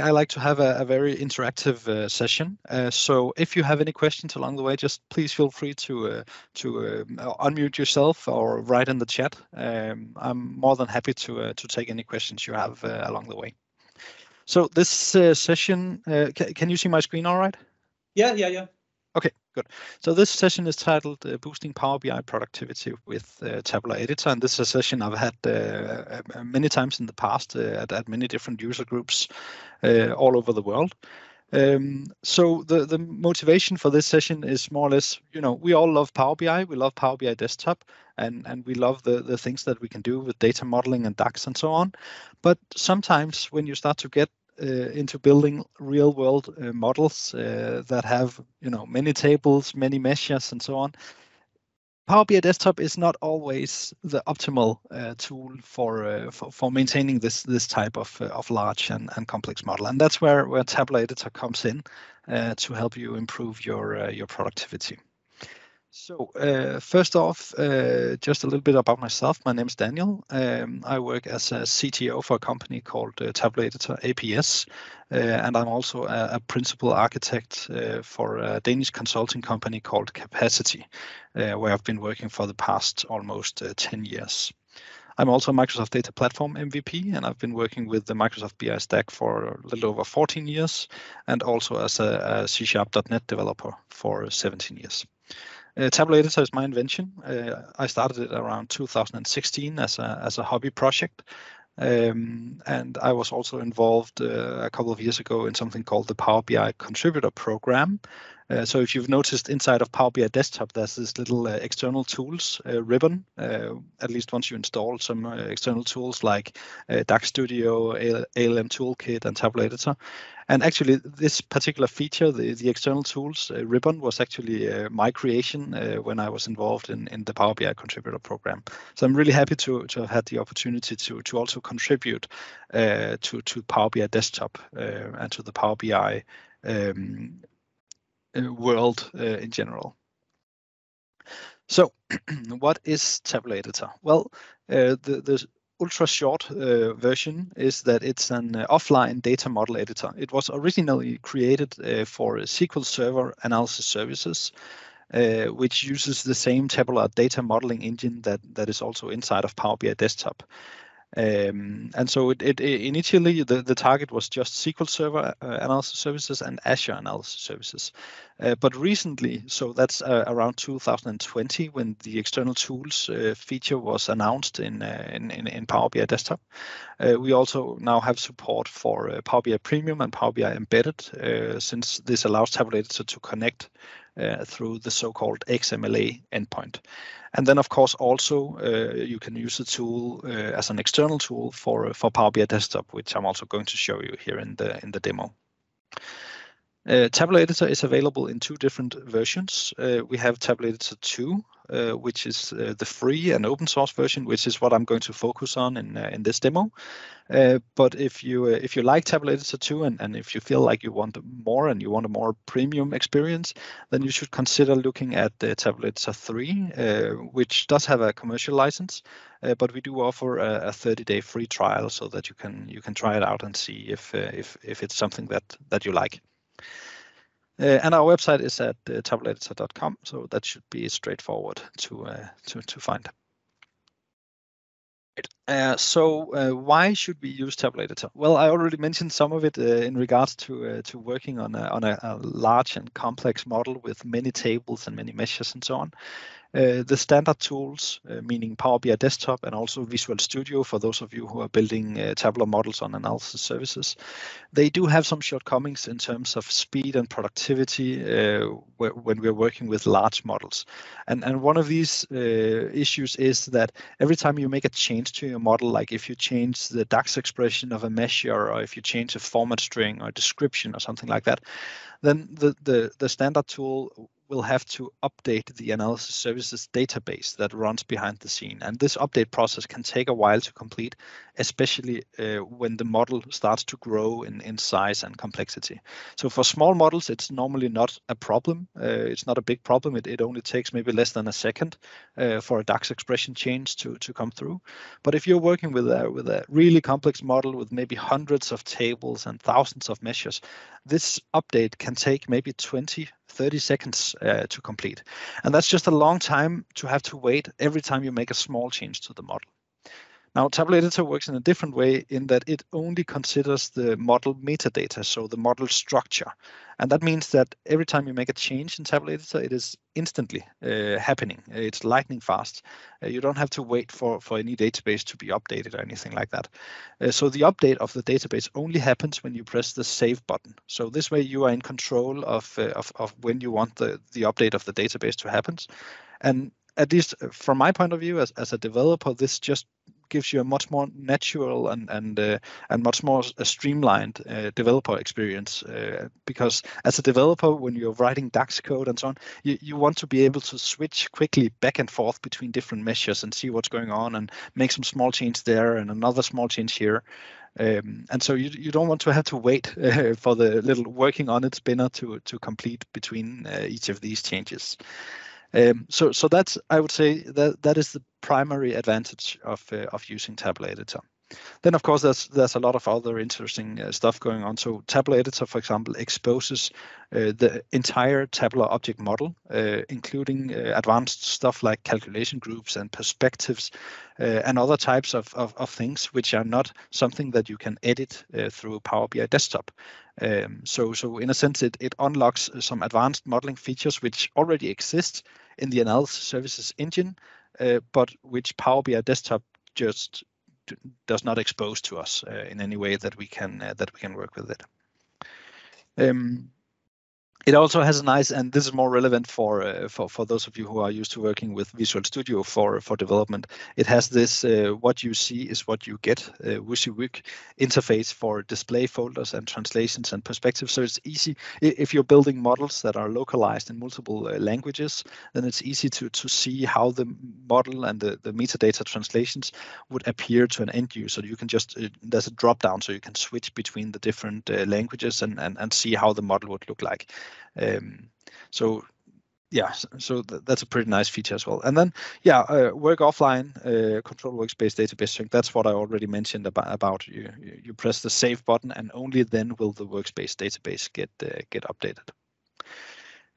I like to have a, a very interactive uh, session. Uh, so if you have any questions along the way, just please feel free to uh, to uh, unmute yourself or write in the chat. Um, I'm more than happy to uh, to take any questions you have uh, along the way. So this session, ca can you see my screen all right? Yeah, yeah, yeah. Okay, good. So this session is titled uh, Boosting Power BI Productivity with uh, Tabular Editor, and this is a session I've had uh, many times in the past uh, at, at, many different user groups uh, all over the world. Um, so the, the motivation for this session is more or less, you know, we all love Power BI, we love Power BI Desktop, and, and we love the, the things that we can do with data modeling and DAX and so on. But sometimes when you start to get uh, into building real world uh, models uh, that have you know many tables many measures and so on Power BI Desktop is not always the optimal uh, tool for, uh, for, for maintaining this this type of uh, of large and, and complex model, and that's where where Tabular Editor comes in to help you improve your your productivity. So uh, first off, uh, just a little bit about myself. My name is Daniel. Um, I work as a CTO for a company called uh, Tabular Editor APS, uh, and I'm also a, a principal architect uh, for a Danish consulting company called Kapacity, uh, where I've been working for the past almost 10 years. I'm also a Microsoft Data Platform MVP, and I've been working with the Microsoft BI Stack for a little over 14 years, and also as a, a C-sharp.NET developer for 17 years. Uh, Tabular Editor is my invention. Uh, I started it around 2016 as a as a hobby project, um, and I was also involved uh, a couple of years ago in something called the Power BI Contributor Program. Uh, so if you've noticed inside of Power BI Desktop, there's this little uh, external tools uh, ribbon. Uh, at least once you install some uh, external tools like DAX Studio, ALM Toolkit, and Tabular Editor. And actually, this particular feature, the, the external tools ribbon, was actually my creation when I was involved in, in the Power BI Contributor Program. So I'm really happy to, to have had the opportunity to, to also contribute to, to Power BI Desktop and to the Power BI um, uh, world uh, in general. So, what is Tabular Editor? Well, uh, the, the ultra short uh, version is that it's an uh, offline data model editor. It was originally created uh, for SQL Server analysis services, which uses the same tabular data modeling engine that, that is also inside of Power BI Desktop. Um, and so it, it, initially the, the target was just SQL Server uh, analysis services and Azure analysis services. Uh, but recently, so that's uh, around 2020 when the external tools uh, feature was announced in, uh, in, in, Power BI Desktop. Uh, we also now have support for Power BI Premium and Power BI Embedded since this allows Tabular Editor to connect through the so-called XMLA endpoint. And then, of course, also uh, you can use the tool uh, as an external tool for for Power BI Desktop, which I'm also going to show you here in the in the demo. Uh, Tabular Editor is available in two different versions. Uh, we have Tabular Editor 2, uh, which is uh, the free and open source version, which is what I'm going to focus on in uh, in this demo. Uh, but if you if you like Tabular Editor 2 and, and if you feel like you want more and you want a more premium experience, then you should consider looking at the Tabular Editor 3, which does have a commercial license, but we do offer a, a 30-day free trial so that you can you can try it out and see if if if it's something that that you like. Uh, and our website is at uh, so that should be straightforward to uh, to to find. Uh, so uh, why should we use Tabular Editor? Well, I already mentioned some of it uh, in regards to uh, to working on a, on a, a, large and complex model with many tables and many measures and so on. Uh, the standard tools, meaning Power BI Desktop and also Visual Studio for those of you who are building tabular models on analysis services, they do have some shortcomings in terms of speed and productivity when we're working with large models. And, and one of these issues is that every time you make a change to your model, like if you change the DAX expression of a measure or if you change a format string or description or something like that, then the, the, the standard tool will have to update the analysis services database that runs behind the scene. And this update process can take a while to complete, especially uh, when the model starts to grow in, in size and complexity. So for small models, it's normally not a problem. Uh, it's not a big problem. It, it only takes maybe less than a second uh, for a DAX expression change to, to come through. But if you're working with a, with a really complex model with maybe hundreds of tables and thousands of measures, this update can take maybe 20, 30 seconds uh, to complete. And that's just a long time to have to wait every time you make a small change to the model. Now, Tabular Editor works in a different way in that it only considers the model metadata, so the model structure. And that means that every time you make a change in Tabular Editor, it is instantly uh, happening. It's lightning fast. Uh, you don't have to wait for, for any database to be updated or anything like that. Uh, so the update of the database only happens when you press the save button. So this way you are in control of, uh, of, of when you want the, the update of the database to happen. And at least from my point of view as, as a developer, this just gives you a much more natural and and uh, and much more streamlined uh, developer experience. Uh, because as a developer, when you're writing DAX code and so on, you, you want to be able to switch quickly back and forth between different measures and see what's going on and make some small change there and another small change here. Um, and so you, you don't want to have to wait uh, for the little working on it spinner to to complete between uh, each of these changes. Um, so, so that's I would say that that is the primary advantage of uh, of using Tabular Editor. Then, of course, there's there's a lot of other interesting uh, stuff going on. So, Tabular Editor, for example, exposes uh, the entire tabular object model, uh, including uh, advanced stuff like calculation groups and perspectives, uh, and other types of, of, of things which are not something that you can edit through Power BI Desktop. Um, so, so in a sense, it it unlocks some advanced modeling features which already exist in the analysis services engine, but which Power BI Desktop just does not expose to us uh, in any way that we can uh, that we can work with it. Um, it also has a nice, and this is more relevant for uh, for for those of you who are used to working with Visual Studio for for development. It has this uh, what you see is what you get uh, WYSIWYG interface for display folders and translations and perspectives. So it's easy if you're building models that are localized in multiple uh, languages, then it's easy to to see how the model and the the metadata translations would appear to an end user. You can just uh, there's a drop down so you can switch between the different uh, languages and and and see how the model would look like. Um, so yeah, so th that's a pretty nice feature as well. And then, yeah, uh, work offline, uh, control workspace database sync. That's what I already mentioned about. about. You, you press the save button, and only then will the workspace database get uh, get updated.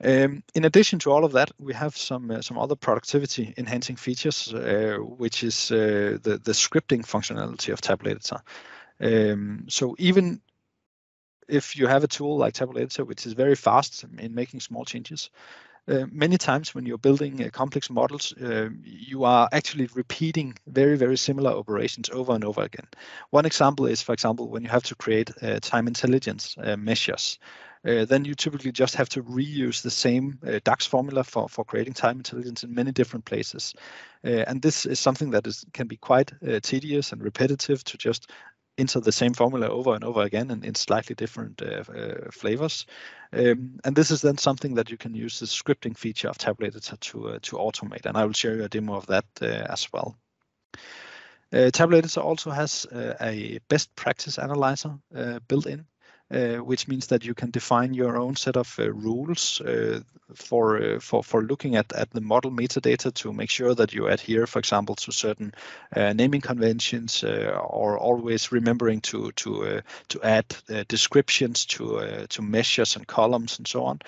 Um, in addition to all of that, we have some uh, some other productivity enhancing features, uh, which is uh, the the scripting functionality of Tabular Editor. Um, so even if you have a tool like Tabular Editor, which is very fast in making small changes, uh, many times when you're building uh, complex models, uh, you are actually repeating very, very similar operations over and over again. One example is, for example, when you have to create uh, time intelligence uh, measures, uh, then you typically just have to reuse the same DAX formula for, for creating time intelligence in many different places. and this is something that is can be quite tedious and repetitive to just enter the same formula over and over again and in slightly different uh, uh, flavors. Um, and this is then something that you can use the scripting feature of Tabular Editor to, uh, to automate. And I will show you a demo of that uh, as well. Uh, Tabular Editor also has uh, a best practice analyzer built in. Uh, which means that you can define your own set of uh, rules uh, for uh, for for looking at at the model metadata to make sure that you adhere, for example, to certain uh, naming conventions, or always remembering to to to add descriptions to to measures and columns and so on.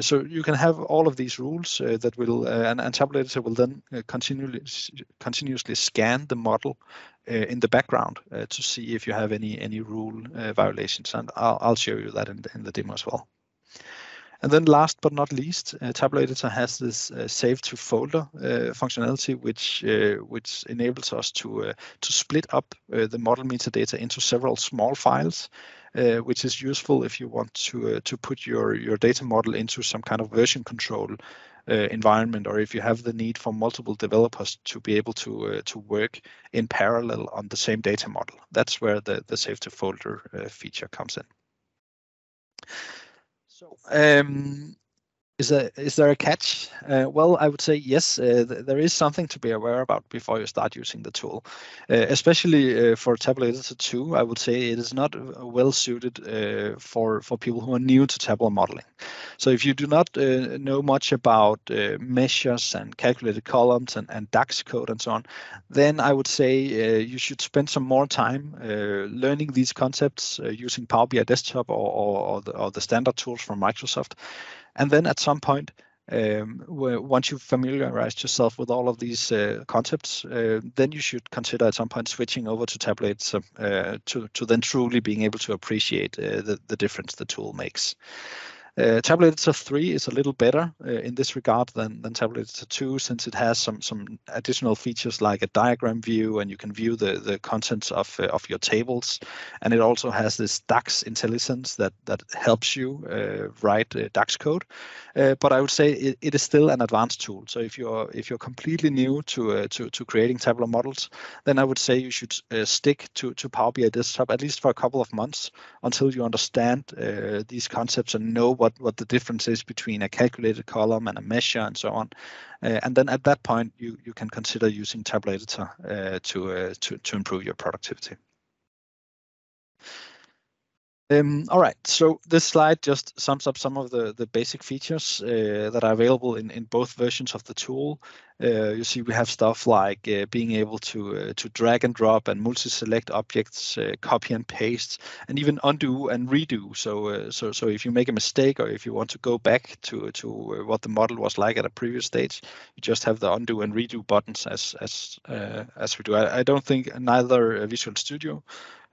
so you can have all of these rules that will and, and Tabular Editor will then continually continuously scan the model in the background uh, to see if you have any any rule uh, violations, and I'll, I'll show you that in the, in the demo as well. And then last but not least, uh, Tabular Editor has this uh, save to folder uh, functionality, which uh, which enables us to to split up the model metadata into several small files, which is useful if you want to to put your your data model into some kind of version control uh, environment or if you have the need for multiple developers to be able to uh, to work in parallel on the same data model. That's where the, the save to folder uh, feature comes in. So um, is there is there a catch? Uh, well, I would say yes. Uh, th- there is something to be aware about before you start using the tool, uh, especially uh, for Tabular Editor 2. I would say it is not uh, well suited uh, for for people who are new to tabular modeling. So if you do not know much about measures and calculated columns and, and DAX code and so on, then I would say you should spend some more time learning these concepts using Power BI Desktop or, or, or, the, or the standard tools from Microsoft. And then at some point, um, once you've familiarized yourself with all of these uh, concepts, uh, then you should consider at some point switching over to tablets uh, to, to then truly being able to appreciate uh, the, the difference the tool makes. Uh, Tabular Editor 3 is a little better uh, in this regard than, than Tabular Editor 2 since it has some some additional features like a diagram view and you can view the, the contents of, uh, of your tables. And it also has this DAX intelligence that, that helps you uh, write uh, DAX code. Uh, but I would say it, it is still an advanced tool. So if you're if you're completely new to to, to creating Tabular models, then I would say you should stick to, to Power BI Desktop at least for a couple of months until you understand these concepts and know what what what the difference is between a calculated column and a measure and so on. Uh, and then at that point, you you can consider using Tabular Editor uh, to uh, to to improve your productivity. Um, all right, so this slide just sums up some of the, the basic features uh, that are available in, in both versions of the tool. Uh, you see we have stuff like uh, being able to uh, to drag and drop and multi-select objects, uh, copy and paste, and even undo and redo. So uh, so so if you make a mistake or if you want to go back to to what the model was like at a previous stage, you just have the undo and redo buttons as as as we do. I, I don't think neither Visual Studio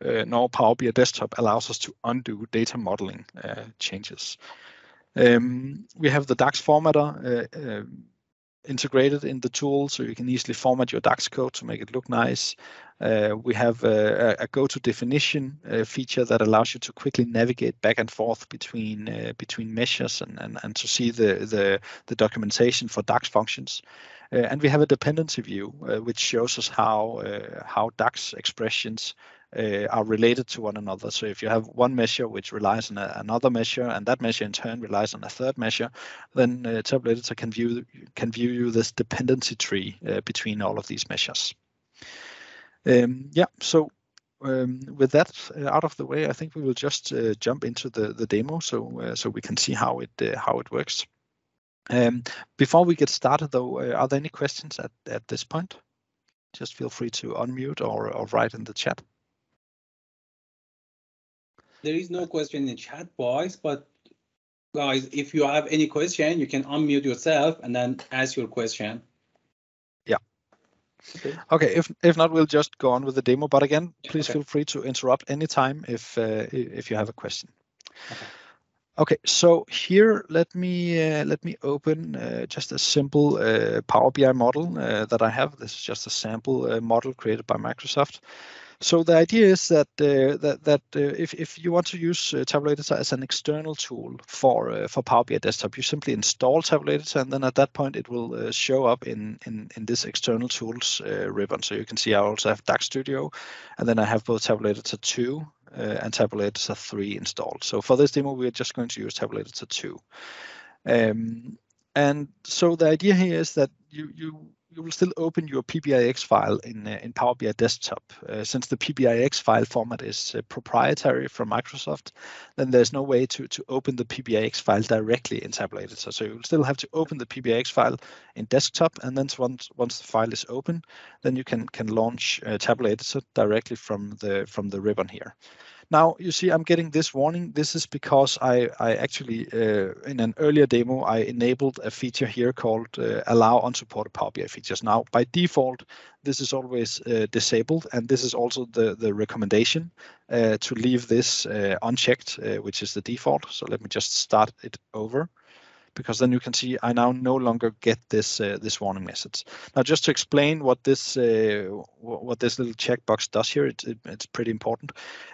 nor Power BI Desktop allows us to undo data modeling uh, changes. Um, we have the DAX formatter uh, integrated in the tool, so you can easily format your DAX code to make it look nice. Uh, we have a, a go-to definition uh, feature that allows you to quickly navigate back and forth between uh, between measures and, and, and to see the, the, the documentation for DAX functions. and we have a dependency view, which shows us how how DAX expressions uh, are related to one another. So if you have one measure which relies on a, another measure, and that measure in turn relies on a third measure, then uh, Tabular Editor can view can view you this dependency tree uh, between all of these measures. Um, yeah, so um, with that uh, out of the way, I think we will just uh, jump into the the demo so uh, so we can see how it how it works. Um, before we get started, though, are there any questions at at this point? Just feel free to unmute or, or write in the chat there is no question in the chat box, but guys, if you have any question, you can unmute yourself and then ask your question. Yeah. Okay. okay. If if not, we'll just go on with the demo. But again, please okay. feel free to interrupt anytime if uh, if you have a question. Okay. Okay, so here let me uh, let me open uh, just a simple uh, Power BI model uh, that I have. This is just a sample uh, model created by Microsoft. So the idea is that uh, that that uh, if if you want to use uh, Editor as an external tool for uh, for Power BI Desktop, you simply install Editor, and then at that point it will uh, show up in in in this external tools uh, ribbon. So you can see I also have DAX Studio, and then I have both Tabular Editor 2 uh, and Editor 3 installed. So for this demo, we're just going to use Editor 2. Um, and so the idea here is that you you you will still open your PBIX file in uh, in Power BI Desktop. Uh, since the PBIX file format is uh, proprietary from Microsoft, then there's no way to to open the PBIX file directly in Tabular Editor. So you'll still have to open the PBIX file in Desktop, and then once once the file is open, then you can can launch Tabular Editor directly from the from the ribbon here. Now you see I'm getting this warning. This is because I, I actually, uh, in an earlier demo, I enabled a feature here called uh, allow unsupported Power BI features. Now by default, this is always uh, disabled and this is also the, the recommendation uh, to leave this uh, unchecked, uh, which is the default. So let me just start it over because then you can see I now no longer get this uh, this warning message. Now, just to explain what this uh, what this little checkbox does here, it, it, it's pretty important.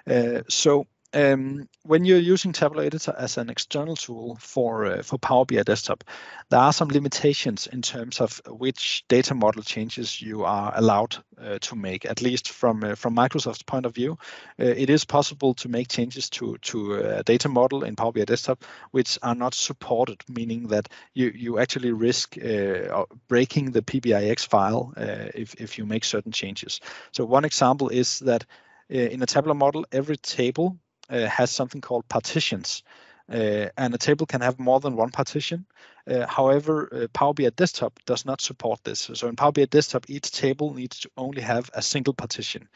Uh, so um, when you're using Tabular Editor as an external tool for uh, for Power BI Desktop, there are some limitations in terms of which data model changes you are allowed uh, to make. At least from uh, from Microsoft's point of view, uh, it is possible to make changes to to a data model in Power BI Desktop which are not supported, meaning that you you actually risk uh, breaking the PBIX file uh, if if you make certain changes. So one example is that in a tabular model, every table uh, has something called partitions. Uh, and a table can have more than one partition. Uh, however, Power BI Desktop does not support this. So in Power BI Desktop, each table needs to only have a single partition.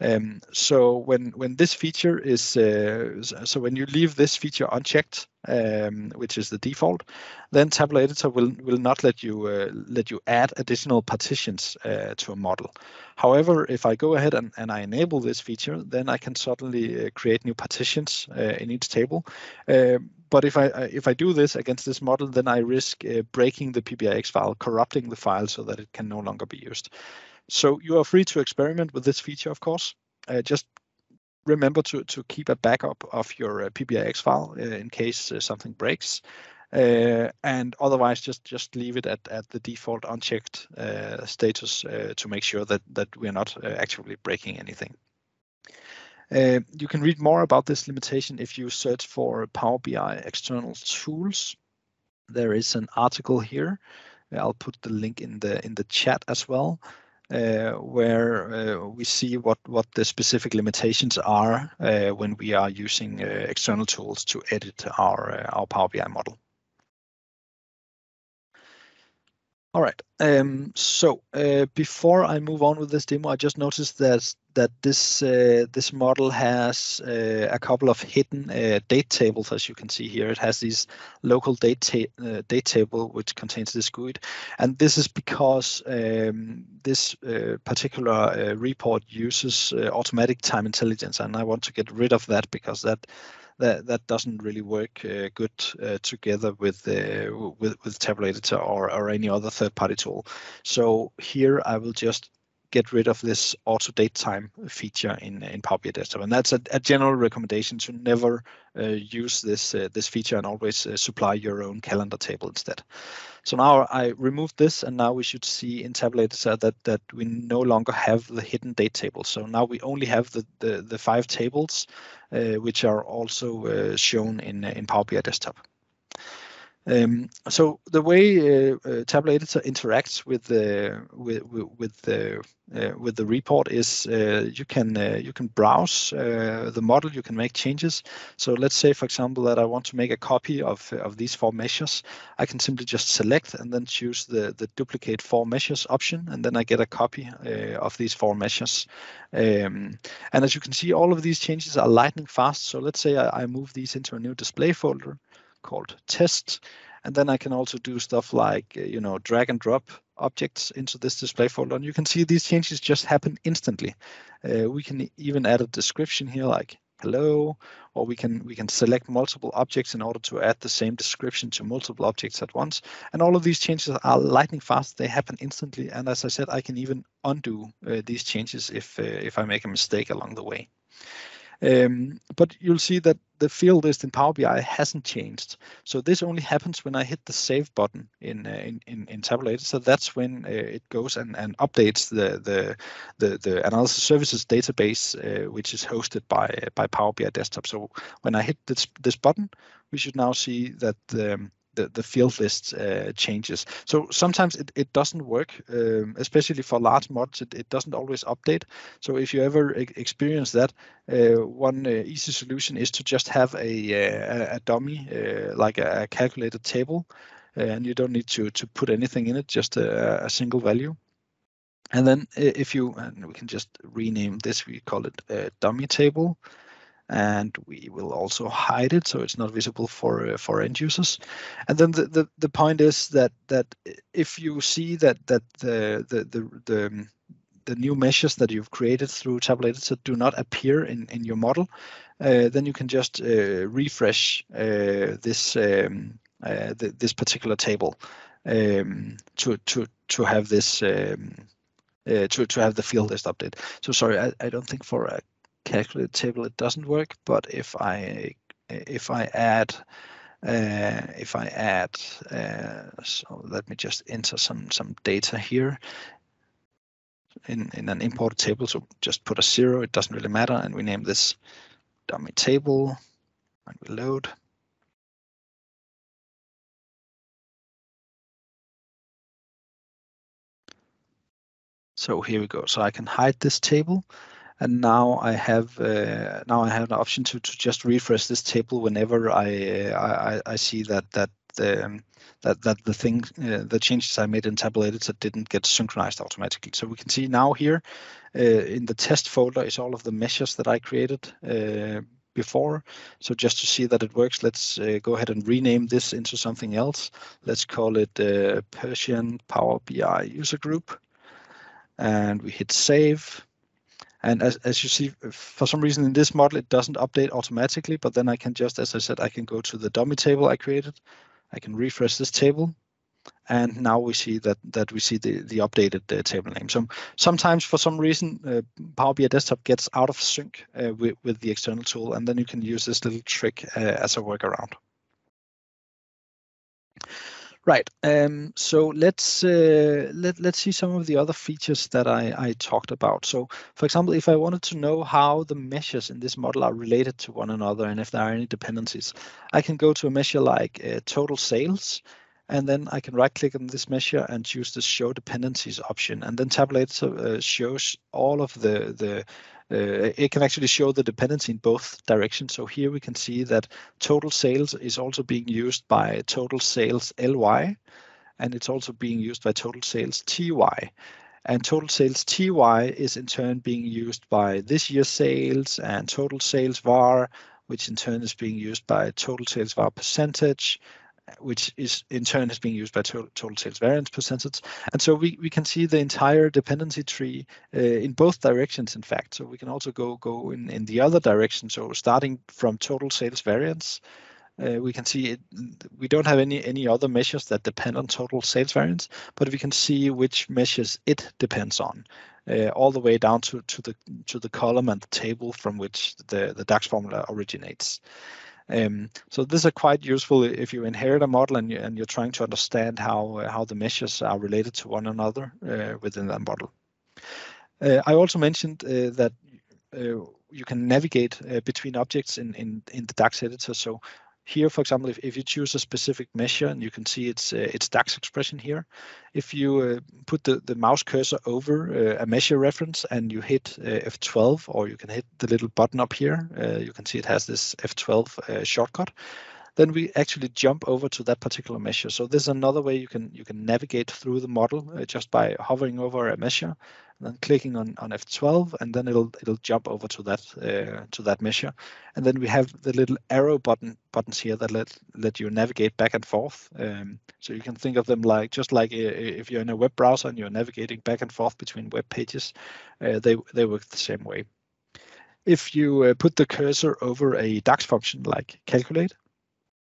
Um, so when when this feature is uh, so when you leave this feature unchecked, um, which is the default, then Tabular Editor will will not let you uh, let you add additional partitions uh, to a model. However, if I go ahead and, and I enable this feature, then I can suddenly uh, create new partitions uh, in each table. Uh, but if I if I do this against this model, then I risk breaking the PBIX file, corrupting the file so that it can no longer be used. So you are free to experiment with this feature, of course. Uh, just remember to, to keep a backup of your uh, PBIX file uh, in case uh, something breaks. Uh, and otherwise, just just leave it at, at the default unchecked uh, status to make sure that, that we're not actually breaking anything. you can read more about this limitation if you search for Power BI external tools. There is an article here. I'll put the link in the in the chat as well. Uh, where uh, we see what the specific limitations are uh, when we are using external tools to edit our our Power BI model. All right. Um, so uh, before I move on with this demo, I just noticed that that this uh, this model has uh, a couple of hidden uh, date tables, as you can see here. It has these local date ta uh, date table which contains this GUID, and this is because um, this uh, particular report uses automatic time intelligence, and I want to get rid of that because that that that doesn't really work uh, good uh, together with, uh, with with Tabular Editor or or any other third-party tool. So here I will just get rid of this auto date time feature in in Power BI Desktop, and that's a, a general recommendation to never uh, use this uh, this feature and always uh, supply your own calendar table instead. So now I removed this, and now we should see in Tabular Editor that that we no longer have the hidden date table. So now we only have the the, the five tables, uh, which are also uh, shown in in Power BI Desktop. Um, so the way uh, uh, Tabular Editor interacts with the with with the uh, with the report is uh, you can uh, you can browse uh, the model, you can make changes. So let's say, for example, that I want to make a copy of of these four measures. I can simply just select and then choose the the duplicate four measures option, and then I get a copy of these four measures. Um, and as you can see, all of these changes are lightning fast. So let's say I, I move these into a new display folder called test. And then I can also do stuff like, uh, you know, drag and drop objects into this display folder. And you can see these changes just happen instantly. Uh, we can even add a description here like hello, or we can we can select multiple objects in order to add the same description to multiple objects at once. And all of these changes are lightning fast. They happen instantly. And as I said, I can even undo uh, these changes if uh, if I make a mistake along the way. Um, but you'll see that the field list in Power BI hasn't changed. So this only happens when I hit the save button in uh, in, in, in Tabular Editor. So that's when uh, it goes and, and updates the, the the the analysis services database, uh, which is hosted by by Power BI Desktop. So when I hit this this button, we should now see that um, the, the field list uh, changes. So sometimes it, it doesn't work, um, especially for large mods, it, it doesn't always update. So if you ever e experience that, uh, one uh, easy solution is to just have a, a, a dummy, uh, like a, calculated table, and you don't need to, to put anything in it, just a, a single value. And then if you, and we can just rename this, we call it dummy table and we will also hide it so it's not visible for uh, for end users and then the, the the point is that that if you see that that the the the, the the new measures that you've created through Tabular Editor do not appear in, in your model, uh, then you can just uh, refresh uh, this um, uh, the, this particular table um, to to to have this um, uh, to to have the field list update. So sorry, I, I don't think for a calculate table, it doesn't work. But if I if I add uh, if I add, uh, so let me just enter some some data here in in an imported table. So just put a zero. It doesn't really matter, and we name this dummy table, and we load. So here we go. So I can hide this table and now I have uh, now I have an option to, to just refresh this table whenever I uh, I, I, see that that um, that that the thing uh, the changes I made in Tabular Editor didn't get synchronized automatically. So we can see now here uh, in the test folder is all of the measures that I created uh, before. So just to see that it works, let's uh, go ahead and rename this into something else. Let's call it Persian Power BI user group and we hit save and as, as you see, for some reason in this model, it doesn't update automatically, but then I can just, as I said, I can go to the dummy table I created. I can refresh this table. And now we see that that we see the, the updated uh, table name. So sometimes for some reason, uh, Power BI Desktop gets out of sync uh, with, with the external tool, and then you can use this little trick uh, as a workaround. Right. Um, so let's uh, let let's see some of the other features that I, I talked about. So, for example, if I wanted to know how the measures in this model are related to one another and if there are any dependencies, I can go to a measure like uh, total sales, and then I can right-click on this measure and choose the Show Dependencies option, and then Tabular Editor uh, shows all of the the uh, it can actually show the dependency in both directions. So here we can see that total sales is also being used by total sales LY, and it's also being used by total sales TY. And total sales TY is in turn being used by this year's sales and total sales VAR, which in turn is being used by total sales VAR percentage which is in turn is being used by total, total sales variance percentage. And so we, we can see the entire dependency tree uh, in both directions, in fact. So we can also go go in, in the other direction. So starting from total sales variance, uh, we can see it, we don't have any any other measures that depend on total sales variance, but we can see which measures it depends on, uh, all the way down to to the to the column and the table from which the the DAX formula originates. Um, so this is quite useful if you inherit a model and, you, and you're trying to understand how, uh, how the measures are related to one another uh, within that model. Uh, I also mentioned uh, that uh, you can navigate uh, between objects in, in, in the DAX editor. So here, for example, if, if you choose a specific measure and you can see its uh, its DAX expression here, if you uh, put the, the mouse cursor over uh, a measure reference and you hit uh, F12 or you can hit the little button up here, uh, you can see it has this F12 uh, shortcut, then we actually jump over to that particular measure. So there's another way you can you can navigate through the model uh, just by hovering over a measure and then clicking on, on F12 and then it'll it'll jump over to that uh, to that measure. And then we have the little arrow button buttons here that let let you navigate back and forth. Um, so you can think of them like just like uh, if you're in a web browser and you're navigating back and forth between web pages, uh, they they work the same way. If you uh, put the cursor over a DAX function like calculate,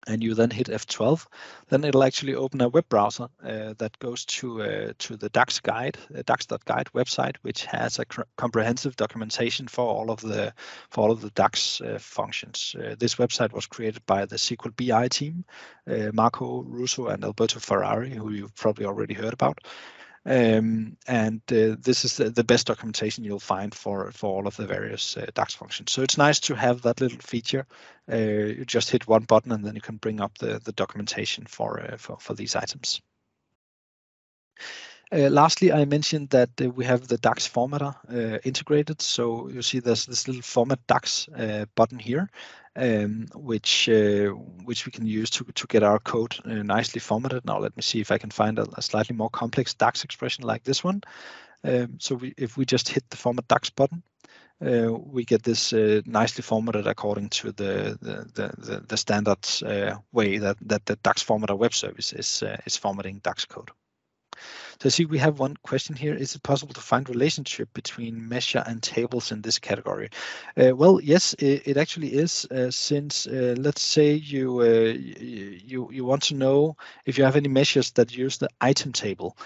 and you then hit F12, then it'll actually open a web browser uh, that goes to uh, to the DAX guide, uh, DAX.guide website, which has a comprehensive documentation for all of the for all of the DAX uh, functions. Uh, this website was created by the SQL BI team, uh, Marco Russo and Alberto Ferrari, who you've probably already heard about. Um, and uh, this is the, the, best documentation you'll find for, for all of the various uh, DAX functions. So it's nice to have that little feature. Uh, you just hit one button and then you can bring up the, the documentation for, uh, for, for these items. Uh, lastly, I mentioned that uh, we have the DAX formatter uh, integrated. So you see there's this little format DAX uh, button here, um, which uh, which we can use to, to get our code uh, nicely formatted. Now let me see if I can find a, a slightly more complex DAX expression like this one. Um, so we, if we just hit the format DAX button, uh, we get this uh, nicely formatted according to the the the, the standard uh, way that that the DAX formatter web service is is formatting DAX code. So I see we have one question here. Is it possible to find relationship between measure and tables in this category? Uh, well, yes, it, it actually is. Uh, since uh, let's say you uh, you you want to know if you have any measures that use the item table.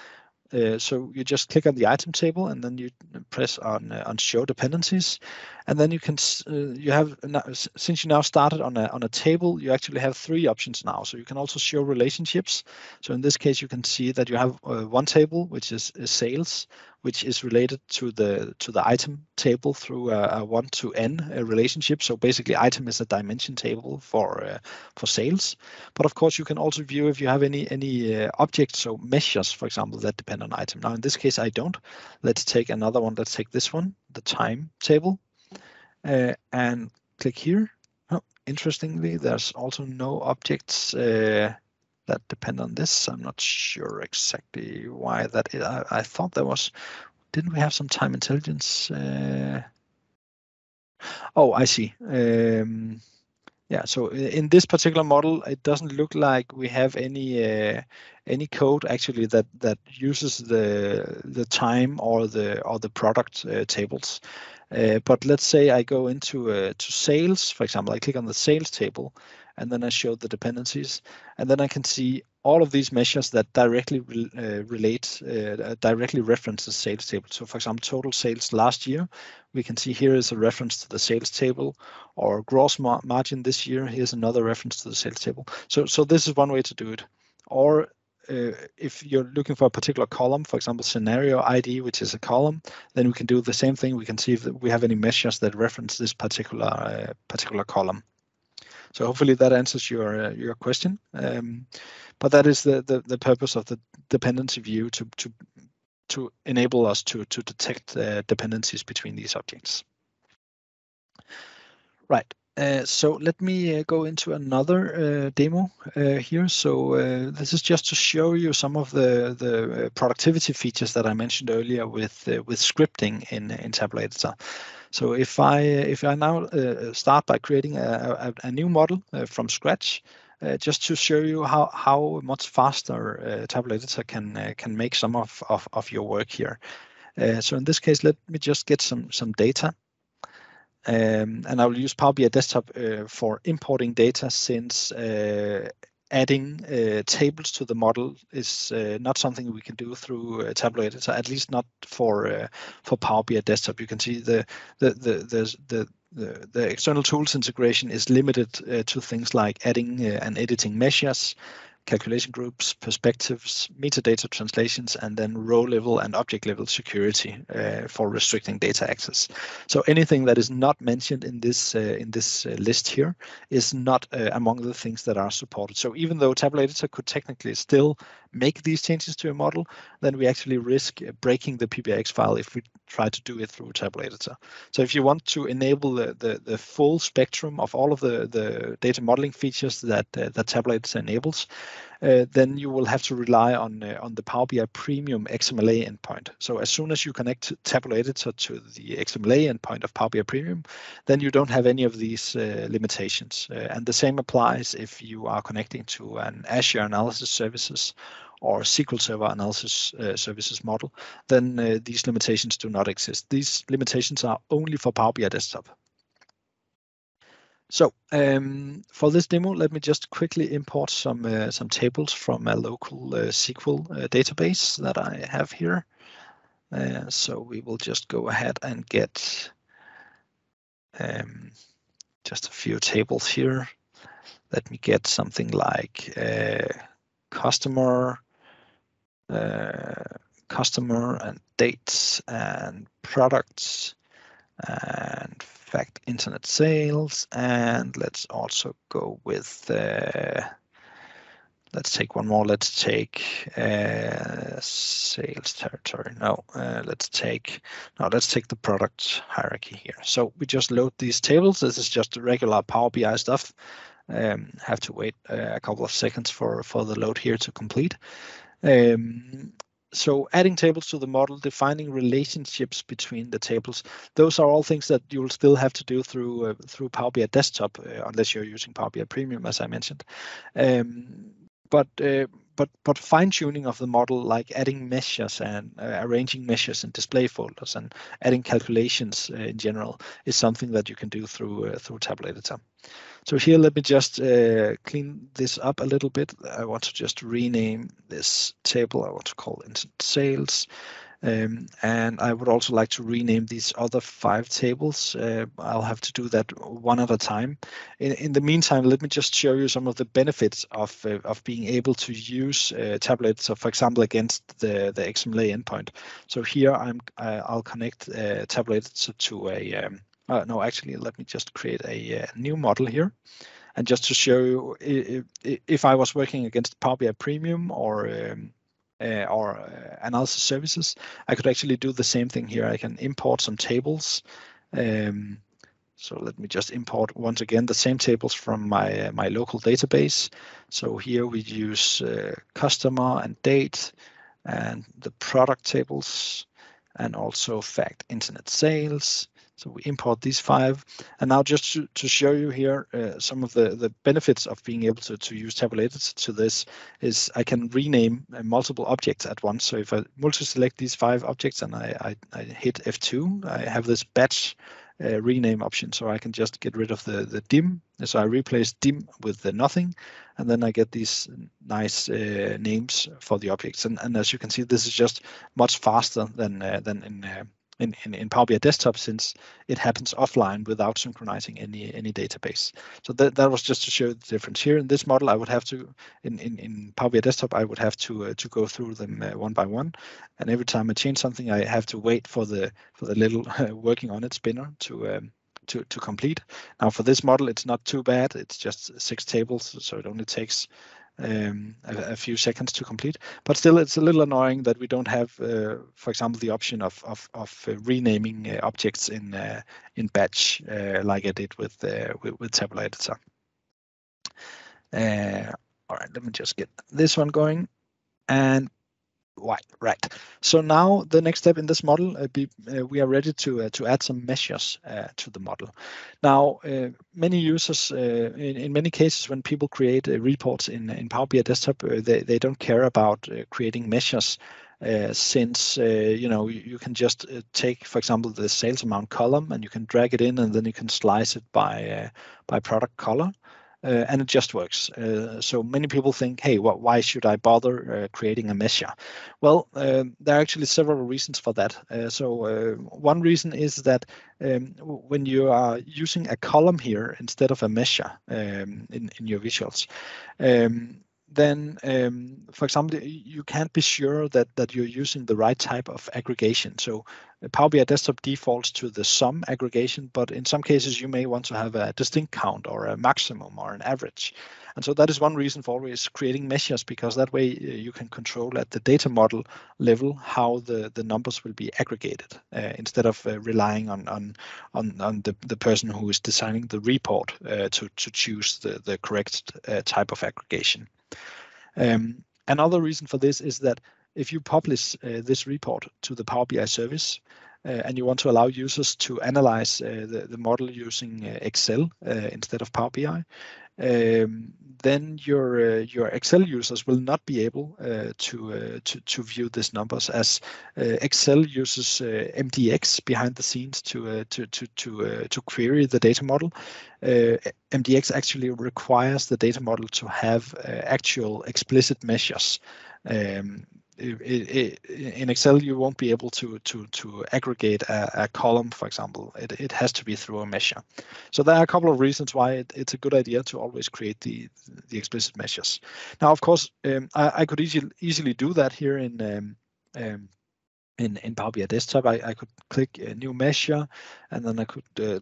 Uh, so you just click on the item table and then you press on uh, on show dependencies, and then you can uh, you have since you now started on a on a table you actually have three options now. So you can also show relationships. So in this case you can see that you have uh, one table which is, is, sales which is related to the to the item table through a, a one to n uh, relationship. So basically item is a dimension table for uh, for sales. But of course you can also view if you have any any uh, objects so measures for example that depend on item. Now in this case i don't. Let's take another one. Let's take this one the time table and click here. Oh, interestingly, there's also no objects uh, that depend on this. I'm not sure exactly why that is. I, I thought there was, didn't we have some time intelligence? Uh, oh, I see. Um, yeah, so in this particular model, it doesn't look like we have any uh, any code actually that that uses the the time or the or the product uh, tables. Uh, but let's say I go into uh, to sales, for example, I click on the sales table, and then I show the dependencies, and then I can see all of these measures that directly re uh, relate, uh, directly reference the sales table. So for example, total sales last year, we can see here is a reference to the sales table, or gross mar margin this year, here's another reference to the sales table. So, so this is one way to do it. Or uh, if you're looking for a particular column, for example, scenario ID, which is a column, then we can do the same thing. We can see if we have any measures that reference this particular uh, particular column. So hopefully that answers your uh, your question. Um, but that is the, the the purpose of the dependency view to to to enable us to to detect uh, dependencies between these objects. Right. Uh, so let me uh, go into another uh, demo uh, here. So uh, this is just to show you some of the the productivity features that I mentioned earlier with with scripting in in Tabular Editor. So if I if I now start by creating a, a, a new model from scratch, just to show you how how much faster uh, Tabular Editor can can make some of, of of your work here. so in this case, let me just get some some data. Um, and I will use Power BI Desktop uh, for importing data since uh, adding uh, tables to the model is uh, not something we can do through uh, Tabular Editor, at least not for uh, for Power BI Desktop. You can see the the the the, the the, the external tools integration is limited to things like adding and editing measures, calculation groups, perspectives, metadata translations, and then row level and object level security uh, for restricting data access. So anything that is not mentioned in this uh, in this uh, list here is not uh, among the things that are supported. So even though Tabular Editor could technically still make these changes to a model, then we actually risk breaking the PBIX file if we try to do it through Tabular Editor. So if you want to enable the, the, the full spectrum of all of the, the data modeling features that, uh, that Tabular Editor enables, uh, then you will have to rely on uh, on the Power BI Premium XMLA endpoint. So as soon as you connect Tabular Editor to the XMLA endpoint of Power BI Premium, then you don't have any of these uh, limitations. Uh, and the same applies if you are connecting to an Azure Analysis Services or SQL Server Analysis uh, Services model, then these limitations do not exist. These limitations are only for Power BI Desktop. So um, for this demo, let me just quickly import some uh, some tables from a local uh, SQL uh, database that I have here. Uh, so we will just go ahead and get um, just a few tables here. Let me get something like uh, customer, uh, customer and dates and products and fact internet sales. And let's also go with uh, let's take one more. Let's take uh, sales territory. No uh, let's take now let's take the product hierarchy here. So we just load these tables. This is just regular power bi stuff. Um, have to wait uh, a couple of seconds for for the load here to complete. Um, so adding tables to the model, defining relationships between the tables, those are all things that you will still have to do through uh, through Power BI Desktop, uh, unless you're using Power BI Premium, as I mentioned. Um, but uh, but but fine tuning of the model, like adding measures and uh, arranging measures in display folders and adding calculations uh, in general, is something that you can do through uh, through Tabular Editor. So here, let me just uh, clean this up a little bit. I want to just rename this table. I want to call it sales. Um, and I would also like to rename these other five tables. Uh, I'll have to do that one at a time. In, in the meantime, let me just show you some of the benefits of, uh, of being able to use uh, tablets, so for example, against the, the XML endpoint. So here I'm, uh, I'll connect uh, tablets to a, um, uh, no, actually, let me just create a, a new model here. And just to show you, if, if I was working against Power BI Premium or um, uh, or uh, analysis services, I could actually do the same thing here. I can import some tables. Um, so let me just import once again the same tables from my uh, my local database. So here we use uh, customer and date and the product tables and also fact internet sales. So we import these five. And now just to, to show you here uh, some of the, the benefits of being able to, to use Tabulator to this is I can rename uh, multiple objects at once. So if I multi-select these five objects and I, I, I hit F2, I have this batch uh, rename option. So I can just get rid of the, the dim. So I replace dim with the nothing, and then I get these nice uh, names for the objects. And, and as you can see, this is just much faster than, uh, than in uh, in, in, in Power BI Desktop since it happens offline without synchronizing any any database. So that, that was just to show the difference. Here in this model, I would have to, in, in, in Power BI Desktop, I would have to uh, to go through them uh, one by one. And every time I change something, I have to wait for the for the little uh, working on it spinner to um, to, to complete. Now for this model, it's not too bad. It's just six tables, so it only takes um, a, a, few seconds to complete. But still, it's a little annoying that we don't have, uh, for example, the option of of, of uh, renaming uh, objects in uh, in batch uh, like I did with uh, with, with Tabular Editor. all right, let me just get this one going, and Right, right. So now the next step in this model, uh, be, uh, we are ready to uh, to add some measures uh, to the model. Now, uh, many users, uh, in, in many cases, when people create reports in in Power BI Desktop, they they don't care about creating measures. since you know you, can just take, for example, the sales amount column and you can drag it in, and then you can slice it by by product color, uh, and it just works. Uh, so many people think, hey, well, why should I bother uh, creating a measure? Well, um, there are actually several reasons for that. Uh, so uh, one reason is that um, when you are using a column here instead of a measure um, in, in your visuals, um, then, um, for example, you can't be sure that, that you're using the right type of aggregation. So uh, Power BI Desktop defaults to the sum aggregation, but in some cases you may want to have a distinct count or a maximum or an average. And so that is one reason for always creating measures because that way uh, you can control at the data model level how the, the numbers will be aggregated uh, instead of uh, relying on on on, on the, the person who is designing the report uh, to, to choose the, the correct uh, type of aggregation. Um, another reason for this is that if you publish uh, this report to the Power BI service, and you want to allow users to analyze uh, the, the model using uh, Excel uh, instead of Power BI, um, then your uh, your Excel users will not be able uh, to, uh, to to view these numbers as uh, Excel uses uh, MDX behind the scenes to uh, to to to to query the data model. MDX actually requires the data model to have actual explicit measures. Um, it, it, in Excel, you won't be able to to to aggregate a, a, column, for example. It, it has to be through a measure. So there are a couple of reasons why it, it's a good idea to always create the the explicit measures. Now, of course, um, I, I, could easily easily do that here in um, um, in in Power BI Desktop. I, I could click a new measure, and then I could uh,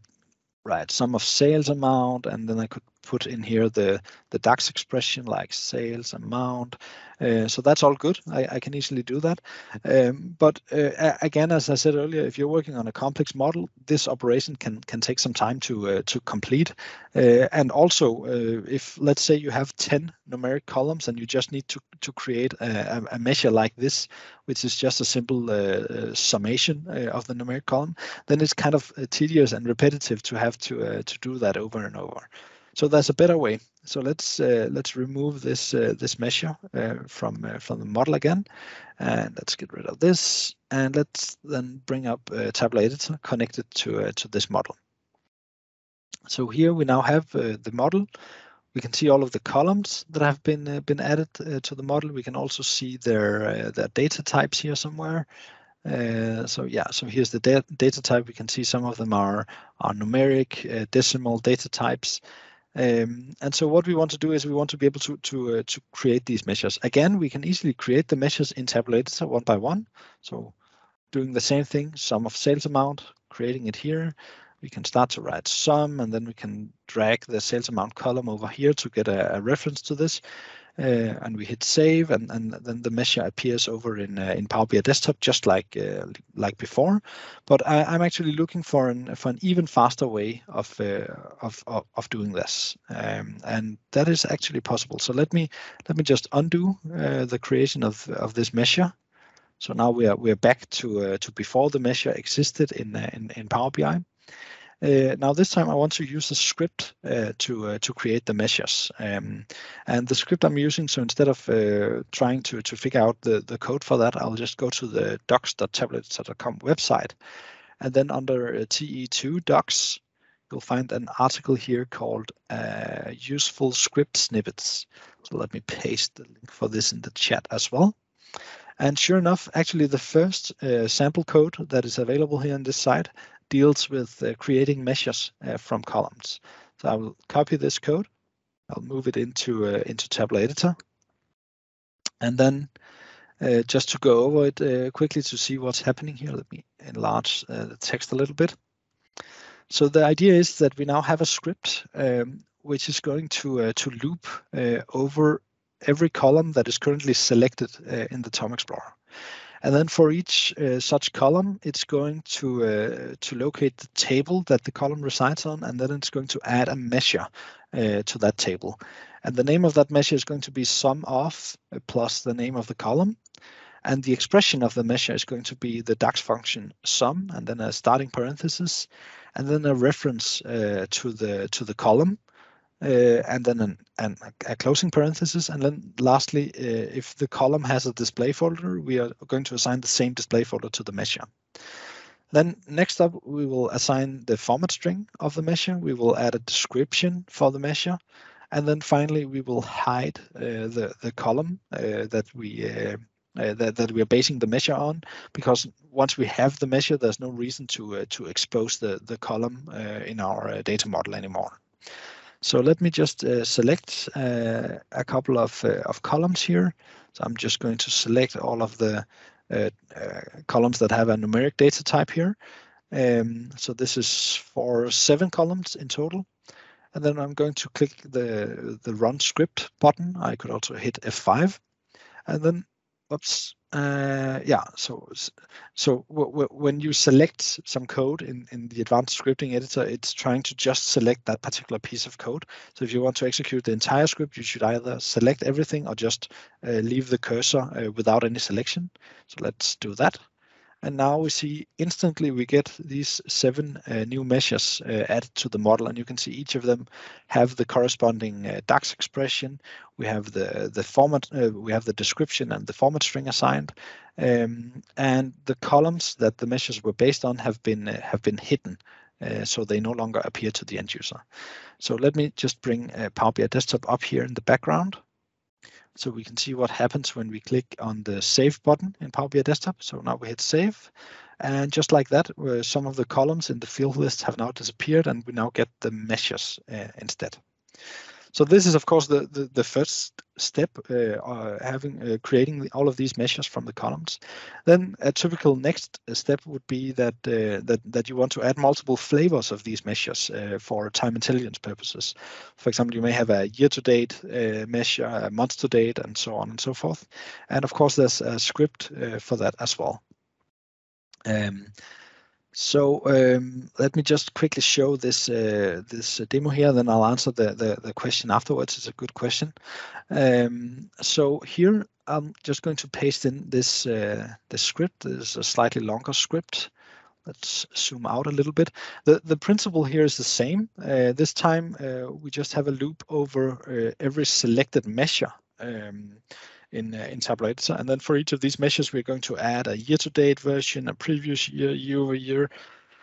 write sum of sales amount, and then I could put in here the the DAX expression like sales amount, uh, so that's all good. I, I, can easily do that. Um, but uh, again, as I said earlier, if you're working on a complex model, this operation can can take some time to uh, to complete. Uh, and also, uh, if let's say you have 10 numeric columns and you just need to to create a, a measure like this, which is just a simple summation of the numeric column, then it's kind of tedious and repetitive to have to to do that over and over. So there's a better way. So let's uh, let's remove this uh, this measure uh, from uh, from the model again, and let's get rid of this. And let's then bring up uh, Tabular Editor connected to uh, to this model. So here we now have the model. We can see all of the columns that have been been added to the model. We can also see their their data types here somewhere. Uh, so yeah, so here's the da data type. We can see some of them are, are numeric, uh, decimal data types. Um, and so what we want to do is we want to be able to to uh, to create these measures. Again, we can easily create the measures in Editor one by one. So doing the same thing, sum of sales amount, creating it here. We can start to write sum, and then we can drag the sales amount column over here to get a, a reference to this. Uh, and we hit save, and, and then the measure appears over in uh, in Power BI Desktop just like uh, like before. But I, am actually looking for an for an even faster way of of, of, of doing this, um, and that is actually possible. So let me let me just undo the creation of of this measure. So now we are we are back to to before the measure existed in in, in Power BI. Uh, now this time I want to use a script uh, to uh, to create the measures. Um, and the script I'm using, so instead of uh, trying to to figure out the the code for that, I'll just go to the docs.tabulareditor.com website, and then under uh, TE2 docs, you'll find an article here called uh, useful script snippets. So let me paste the link for this in the chat as well. And sure enough, actually the first sample code that is available here on this site deals with uh, creating measures uh, from columns. So I will copy this code. I'll move it into uh, into Tabular Editor. And then uh, just to go over it uh, quickly to see what's happening here, let me enlarge uh, the text a little bit. So the idea is that we now have a script um, which is going to to loop over every column that is currently selected in the TOM Explorer. And then for each uh, such column, it's going to uh, to locate the table that the column resides on, and then it's going to add a measure uh, to that table. And the name of that measure is going to be sum of uh, plus the name of the column. And the expression of the measure is going to be the DAX function sum, and then a starting parenthesis, and then a reference uh, to the to the column uh, and then an, an, a closing parenthesis. And then lastly, uh, if the column has a display folder, we are going to assign the same display folder to the measure. Then next up, we will assign the format string of the measure. We will add a description for the measure. And then finally, we will hide uh, the, the column uh, that we uh, uh, that, that we are basing the measure on, because once we have the measure, there's no reason to to expose the, the column in our data model anymore. So let me just uh, select uh, a couple of, uh, of columns here. So I'm just going to select all of the uh, uh, columns that have a numeric data type here. Um, so this is for seven columns in total. And then I'm going to click the, the run script button. I could also hit F5. And then, oops, uh, yeah, so so when you select some code in, in the advanced scripting editor, it's trying to just select that particular piece of code. So if you want to execute the entire script, you should either select everything or just uh, leave the cursor uh, without any selection. So let's do that. And now we see instantly we get these seven uh, new measures uh, added to the model. And you can see each of them have the corresponding uh, DAX expression. We have the, the format, uh, we have the description and the format string assigned. Um, and the columns that the measures were based on have been uh, have been hidden. Uh, so they no longer appear to the end user. So let me just bring Power BI Desktop up here in the background. So we can see what happens when we click on the Save button in Power BI Desktop. So now we hit Save. And just like that, some of the columns in the field list have now disappeared and we now get the measures uh, instead. So this is, of course, the, the, the first step, uh, uh, having uh, creating all of these measures from the columns. Then a typical next step would be that uh, that that you want to add multiple flavors of these measures uh, for time intelligence purposes. For example, you may have a year-to-date uh, measure, a month-to-date, and so on and so forth. And of course, there's a script for that as well. Um, so um, let me just quickly show this uh, this demo here, then I'll answer the, the, the, question afterwards. It's a good question. Um, so here I'm just going to paste in this uh, script. This is a slightly longer script. Let's zoom out a little bit. The, the principle here is the same. Uh, this time uh, we just have a loop over uh, every selected measure. Um, in uh, in Editor. And then for each of these measures, we're going to add a year-to-date version, a previous year, year-over-year,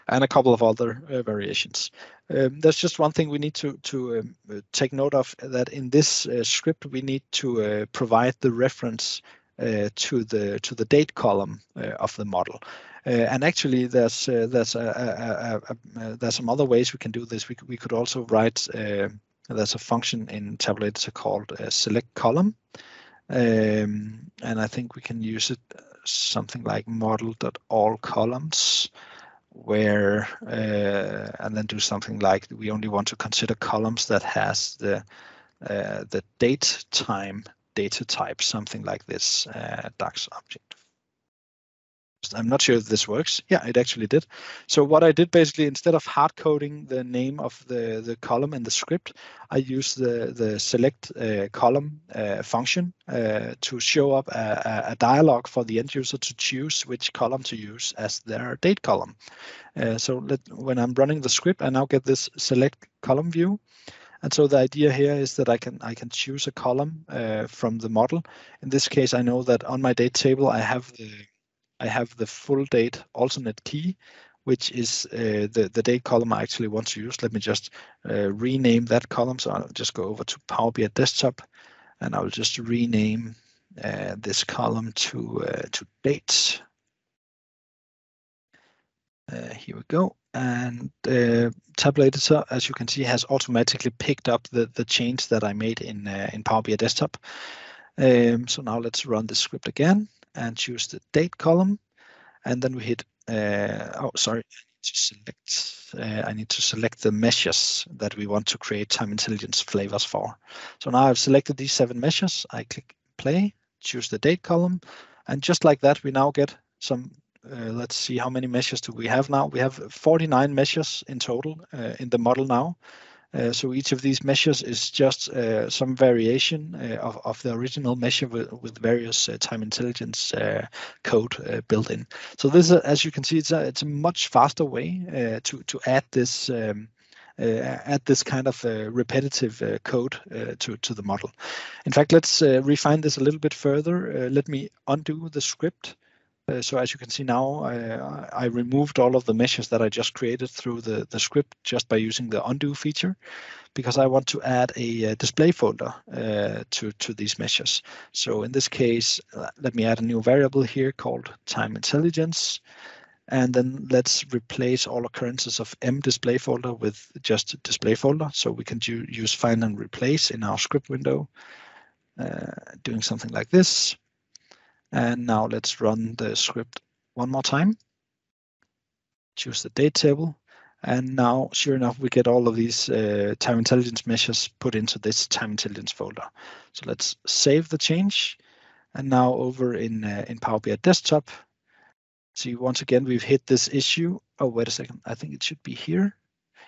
and a couple of other uh, variations. Um, there's just one thing we need to to um, uh, take note of that in this uh, script we need to uh, provide the reference uh, to the to the date column uh, of the model. Uh, and actually, there's uh, there's a, a, a, there's some other ways we can do this. We we could also write there's a function in Tabular Editor called select column, um, and I think we can use it something like model.all columns where uh, and then do something like we only want to consider columns that has the uh, the date time data type, something like this uh, DAX object. I'm not sure if this works. Yeah, it actually did. So what I did basically, instead of hard coding the name of the, the column in the script, I used the, the select uh, column uh, function uh, to show up a, a, dialog for the end user to choose which column to use as their date column. Uh, so let, when I'm running the script, I now get this select column view. And so the idea here is that I can I can choose a column uh, from the model. In this case, I know that on my date table, I have the I have the full date alternate key, which is uh, the, the date column I actually want to use. Let me just uh, rename that column. So I'll just go over to Power BI Desktop and I'll just rename uh, this column to, uh, to dates. Uh, here we go. And uh, Tabular Editor, as you can see, has automatically picked up the, the change that I made in, in Power BI Desktop. Um, so now let's run the script again and choose the date column. And then we hit, uh, oh, sorry, I need to select, uh, I need to select the measures that we want to create time intelligence flavors for. So now I've selected these seven measures. I click play, choose the date column. And just like that, we now get some, uh, let's see how many measures do we have now. We have 49 measures in total uh, in the model now. Uh, so each of these measures is just uh, some variation uh, of, of the original measure with, with various uh, time intelligence uh, code uh, built in. So this, is, as you can see, it's a, it's a much faster way to, to add this um, add this kind of repetitive code to, to the model. In fact, let's refine this a little bit further. let me undo the script uh, so as you can see now, I, I, removed all of the meshes that I just created through the, the script just by using the undo feature, because I want to add a, a display folder uh, to, to these meshes. So in this case, uh, let me add a new variable here called time intelligence. And then let's replace all occurrences of m display folder with just display folder. So we can do, use find and replace in our script window, uh, doing something like this. And now let's run the script one more time. Choose the date table. And now, sure enough, we get all of these uh, time intelligence measures put into this time intelligence folder. So let's save the change. And now over in, uh, in Power BI Desktop, see once again, we've hit this issue. Oh, wait a second. I think it should be here.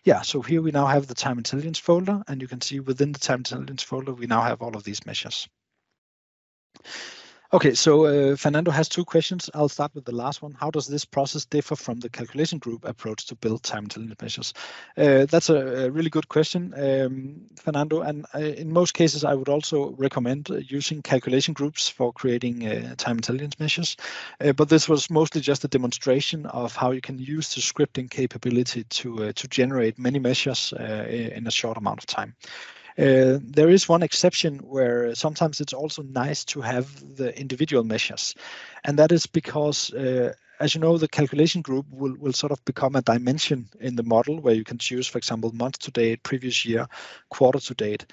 Yeah, so here we now have the time intelligence folder, and you can see within the time intelligence folder, we now have all of these measures. Okay, so uh, Fernando has two questions. I'll start with the last one. How does this process differ from the calculation group approach to build time intelligence measures? Uh, that's a, a, really good question, um, Fernando. And uh, in most cases, I would also recommend uh, using calculation groups for creating uh, time intelligence measures. Uh, but this was mostly just a demonstration of how you can use the scripting capability to to generate many measures in a short amount of time. Uh, there is one exception where sometimes it's also nice to have the individual measures. And that is because, uh, as you know, the calculation group will, will sort of become a dimension in the model where you can choose, for example, month to date, previous year, quarter to date.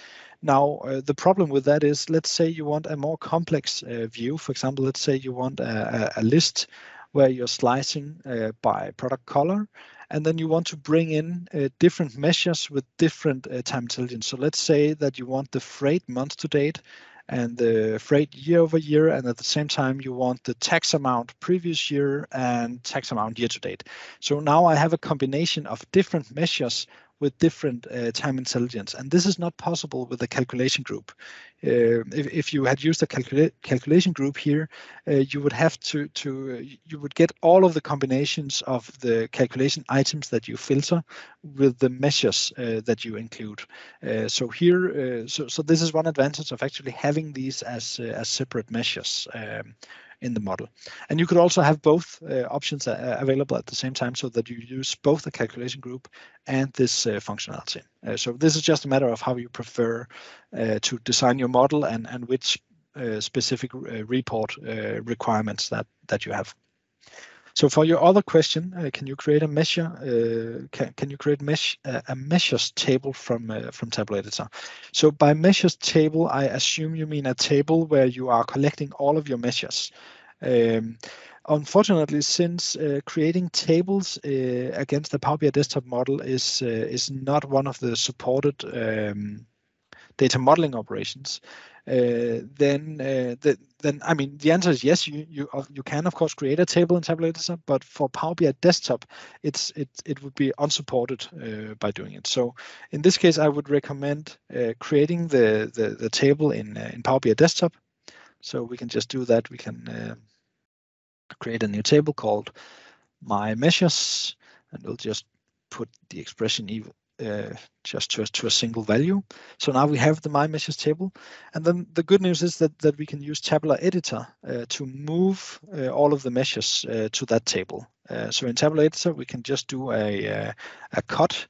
Now, uh, the problem with that is, let's say you want a more complex uh, view. For example, let's say you want a, a list where you're slicing uh, by product color and then you want to bring in uh, different measures with different uh, time intelligence. So let's say that you want the freight month to date and the freight year over year, and at the same time you want the tax amount previous year and tax amount year to date. So now I have a combination of different measures with different uh, time intelligence. And this is not possible with a calculation group. Uh, if, if you had used a calcula calculation group here, uh, you would have to, to you would get all of the combinations of the calculation items that you filter with the measures uh, that you include. Uh, so here, uh, so, so this is one advantage of actually having these as, as separate measures. Um, in the model. And you could also have both uh, options uh, available at the same time so that you use both the calculation group and this uh, functionality. Uh, so this is just a matter of how you prefer to design your model and, and which specific report requirements that that you have. So for your other question, uh, can you create a measure? Uh, can, can you create mesh uh, a measures table from from Tabular Editor? So by measures table, I assume you mean a table where you are collecting all of your measures. Um, unfortunately, since uh, creating tables uh, against the Power BI desktop model is uh, is not one of the supported um, data modeling operations, uh, then uh, the, then I mean the answer is yes. You you you can of course create a table in Tabular Editor, but for Power BI desktop, it's it it would be unsupported uh, by doing it. So in this case, I would recommend creating the, the the table in in Power BI desktop. So we can just do that. We can create a new table called my measures, and we'll just put the expression uh, just to, to a single value. So now we have the my measures table. And then the good news is that, that we can use Tabular Editor uh, to move uh, all of the measures uh, to that table. Uh, so in Tabular Editor, we can just do a, a cut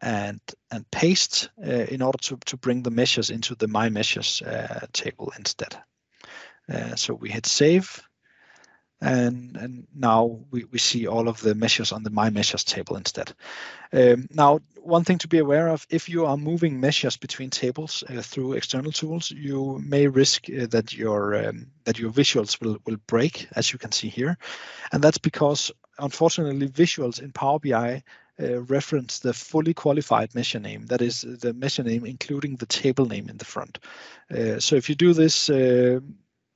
and and paste in order to, to bring the measures into the my measures table instead. so we hit save and, and now we, we see all of the measures on the My Measures table instead. Um, now, one thing to be aware of, if you are moving measures between tables uh, through external tools, you may risk uh, that your um, that your visuals will, will break, as you can see here. And that's because, unfortunately, visuals in Power BI uh, reference the fully qualified measure name, that is the measure name including the table name in the front. Uh, so if you do this, uh,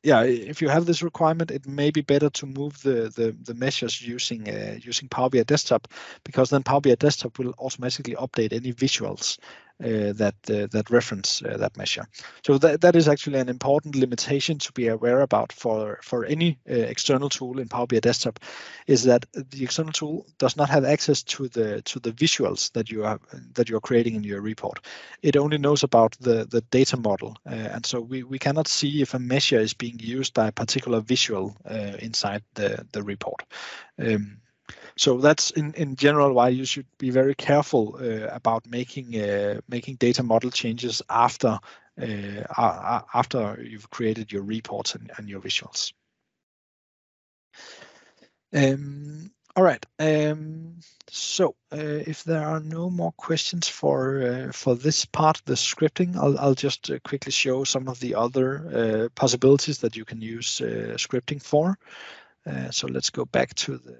yeah, if you have this requirement, it may be better to move the the, the measures using uh, using Power BI Desktop, because then Power BI Desktop will automatically update any visuals that uh, that reference uh, that measure. So that that is actually an important limitation to be aware about for for any external tool in Power BI Desktop, is that the external tool does not have access to the to the visuals that you are that you're creating in your report. It only knows about the the data model, and so we we cannot see if a measure is being used by a particular visual inside the the report. Um, so that's in, in general why you should be very careful uh, about making uh, making data model changes after uh, after you've created your reports and, and your visuals. Um, all right. Um, so uh, if there are no more questions for uh, for this part, the scripting, I'll I'll just uh, quickly show some of the other possibilities that you can use scripting for. so let's go back to the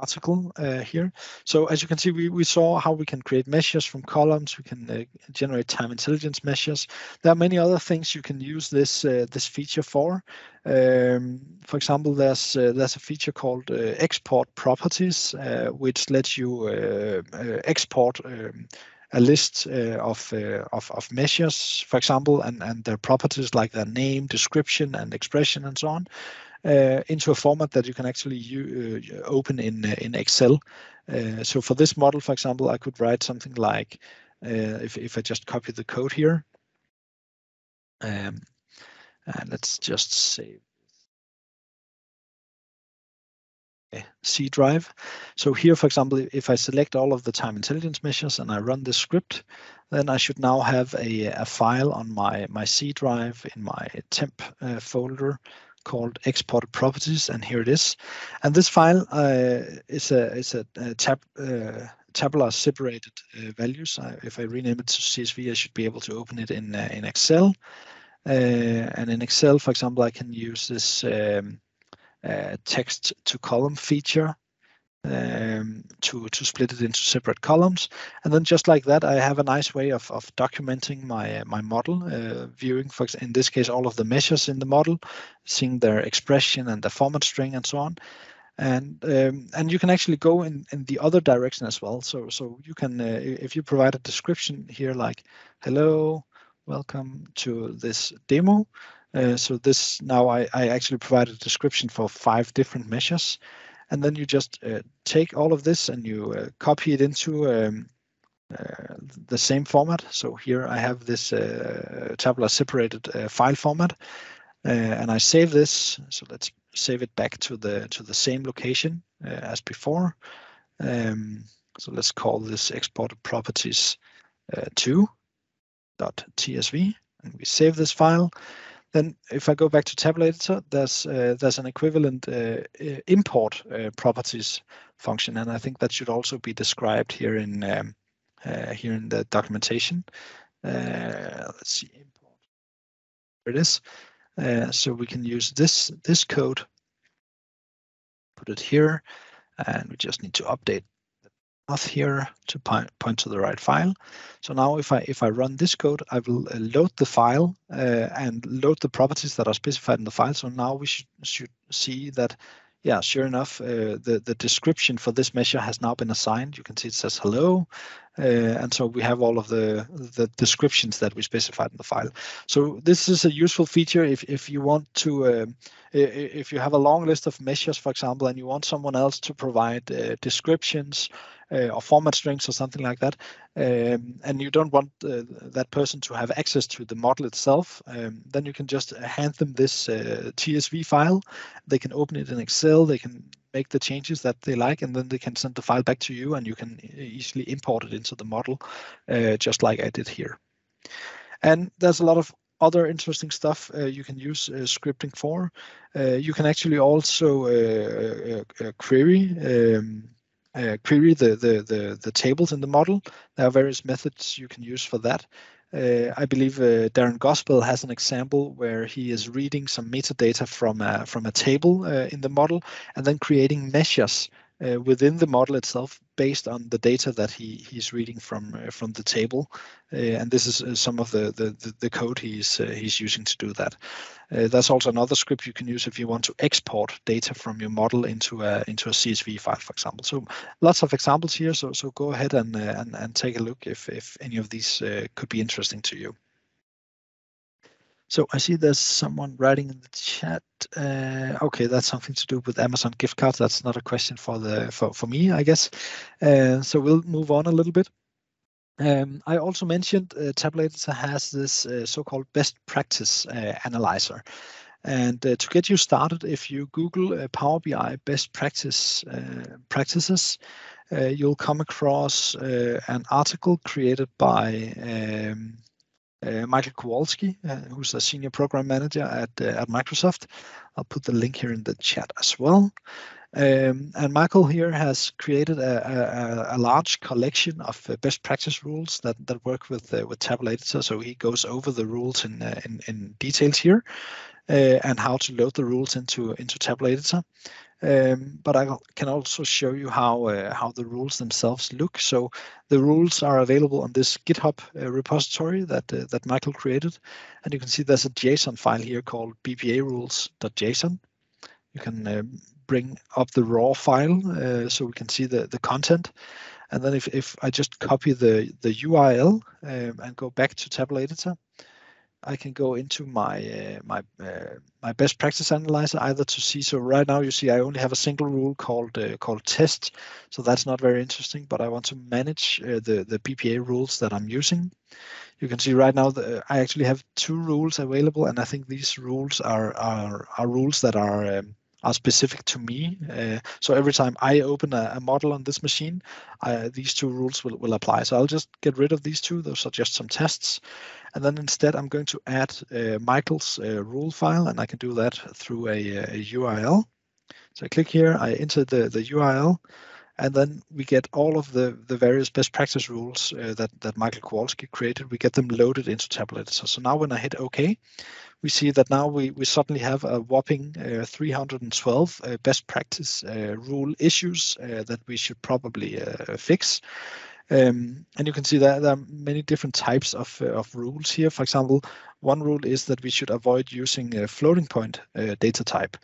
article uh, here. So as you can see, we, we saw how we can create measures from columns. We can uh, generate time intelligence measures. There are many other things you can use this uh, this feature for. Um, for example, there's uh, there's a feature called uh, export properties, uh, which lets you export um, a list uh, of, uh, of, of measures, for example, and and their properties like their name, description, and expression, and so on into a format that you can actually uh, open in uh, in Excel. so for this model, for example, I could write something like, if, if I just copy the code here, um, and let's just save C drive. So here, for example, if I select all of the time intelligence measures and I run this script, then I should now have a, a file on my, my C drive in my temp uh, folder called export properties, and here it is. And this file uh, is a is a, a tab uh, tabular separated uh, values. if I rename it to CSV, I should be able to open it in uh, in Excel. Uh, and in Excel, for example, I can use this um, uh, text to column feature um, to, to split it into separate columns. And then just like that, I have a nice way of, of documenting my, my model, uh, viewing, for in this case, all of the measures in the model, seeing their expression and the format string and so on. And um, and you can actually go in, in the other direction as well. So so you can, uh, if you provide a description here like, hello, welcome to this demo. Uh, so this now I, I actually provide a description for five different measures and then you just uh, take all of this and you uh, copy it into um, uh, the same format. So here I have this uh, tabular separated uh, file format, uh, and I save this. So let's save it back to the to the same location as before. Um, so let's call this exported properties 2 dot tsv and we save this file. Then if I go back to Tabular Editor, there's uh, there's an equivalent uh, import uh, properties function, and I think that should also be described here in um, uh, here in the documentation. Uh, let's see, import. There it is. Uh, so we can use this this code, put it here, and we just need to update path here to point, to the right file. So now if I if I run this code, I will uh, load the file uh, and load the properties that are specified in the file. So now we should should see that yeah, sure enough, uh, the, the description for this measure has now been assigned. You can see it says hello. Uh, and so we have all of the, the descriptions that we specified in the file. So this is a useful feature if, if you want to, uh, if you have a long list of measures, for example, and you want someone else to provide uh, descriptions uh, or format strings or something like that, um, and you don't want uh, that person to have access to the model itself, um, then you can just hand them this uh, TSV file. They can open it in Excel, they can make the changes that they like, and then they can send the file back to you, and you can easily import it into the model, uh, just like I did here. And there's a lot of other interesting stuff uh, you can use uh, scripting for. Uh, you can actually also uh, uh, query um, uh, query the, the, the, the, tables in the model. There are various methods you can use for that. Uh, I believe uh, Darren Gosbell has an example where he is reading some metadata from a, from a table uh, in the model and then creating measures uh, within the model itself based on the data that he he's reading from uh, from the table. Uh, and this is uh, some of the, the the code he's uh, he's using to do that. Uh, there's also another script you can use if you want to export data from your model into a into a csv file for example. So lots of examples here. So so go ahead and and, and take a look if if any of these could be interesting to you so I see there's someone writing in the chat. Uh, okay, that's something to do with Amazon gift cards. That's not a question for the for, for me, I guess. Uh, so we'll move on a little bit. Um, I also mentioned uh, Tabulator has this uh, so-called best practice uh, analyzer. And uh, to get you started, if you Google uh, Power BI best practice practices, you'll come across an article created by um, Michael Kovalsky, uh, who's a senior program manager at uh, at Microsoft. I'll put the link here in the chat as well. Um, and Michael here has created a, a, a large collection of uh, best practice rules that, that work with uh, with Tabular Editor. So he goes over the rules in uh, in, in details here and how to load the rules into into Tabular Editor. Um, but I can also show you how uh, how the rules themselves look. So the rules are available on this GitHub uh, repository that uh, that Michael created, and you can see there's a JSON file here called BPA rules.json. You can uh, bring up the raw file uh, so we can see the the content. And then if, if I just copy the the URL um, and go back to Tabular Editor, I can go into my uh, my uh, my best practice analyzer either to see. So right now you see I only have a single rule called uh, called test, so that's not very interesting. But I want to manage uh, the the BPA rules that I'm using. You can see right now that I actually have two rules available, and I think these rules are are are rules that are um, are specific to me. Uh, so every time I open a, a model on this machine, I, these two rules will, will apply. So I'll just get rid of these two. Those are just some tests. And then instead, I'm going to add uh, Michael's uh, rule file, and I can do that through a, a URL. So I click here, I enter the, the URL, and then we get all of the, the various best practice rules uh, that, that Michael Kovalsky created. We get them loaded into Tabular Editor. So now when I hit OK, we see that now we, we suddenly have a whopping uh, 312 uh, best practice uh, rule issues uh, that we should probably uh, fix. Um, and you can see that there are many different types of, of rules here. For example, one rule is that we should avoid using floating point data type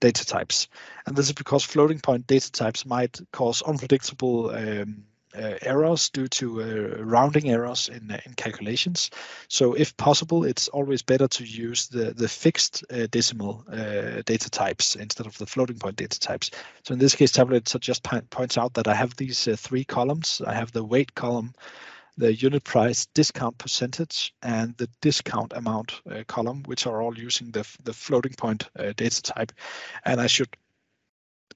data types. And this is because floating point data types might cause unpredictable um, uh, errors due to uh, rounding errors in, uh, in calculations. So if possible, it's always better to use the, the fixed uh, decimal uh, data types instead of the floating point data types. So in this case, Tabulator just points out that I have these uh, three columns. I have the weight column, the unit price discount percentage and the discount amount column, which are all using the, the floating point data type. And I should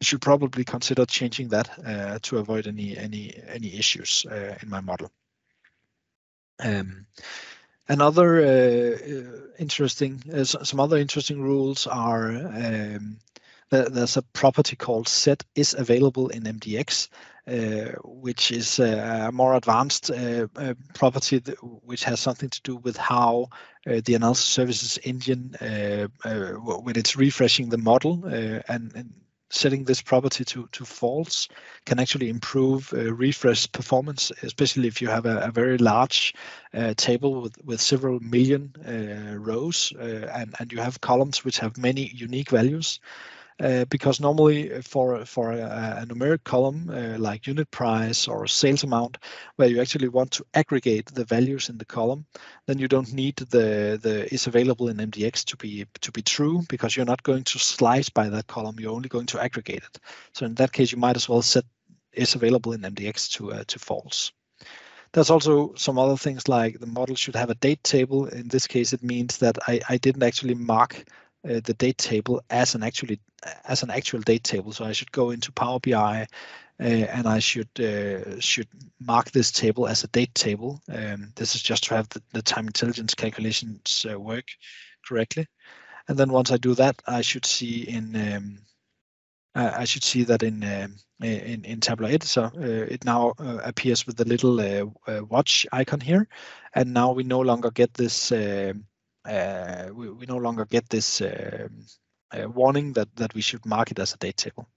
should probably consider changing that uh, to avoid any any any issues uh, in my model. Um, another uh, interesting, uh, some other interesting rules are um, there's a property called set is available in MDX, uh, which is a more advanced uh, uh, property which has something to do with how uh, the analysis services engine, when it's refreshing the model and, and setting this property to, to false can actually improve uh, refresh performance, especially if you have a, a very large uh, table with, with several million uh, rows and, and you have columns which have many unique values. Uh, because normally for for a, a numeric column uh, like unit price or sales amount, where you actually want to aggregate the values in the column, then you don't need the the is available in MDX to be to be true because you're not going to slice by that column. You're only going to aggregate it. So in that case, you might as well set is available in MDX to uh, to false. There's also some other things like the model should have a date table. In this case, it means that I, I didn't actually mark uh, the date table as an actually as an actual date table. So I should go into Power BI uh, and I should uh, should mark this table as a date table. Um, this is just to have the, the time intelligence calculations uh, work correctly. And then once I do that, I should see in um, I should see that in um, in, in Tabular Editor, uh, it now uh, appears with the little uh, watch icon here, and now we no longer get this um, uh, we, no longer get this um, uh, warning that, that we should mark it as a date table.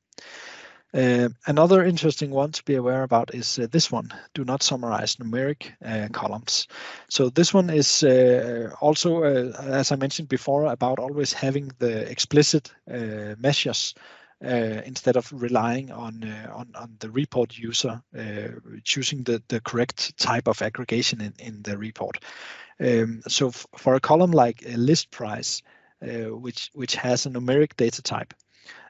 Uh, another interesting one to be aware about is uh, this one, do not summarize numeric uh, columns. So this one is uh, also, as I mentioned before, about always having the explicit measures instead of relying on, on, on the report user uh, choosing the, the correct type of aggregation in, in the report. Um, so for a column like a list price, uh, which which has a numeric data type,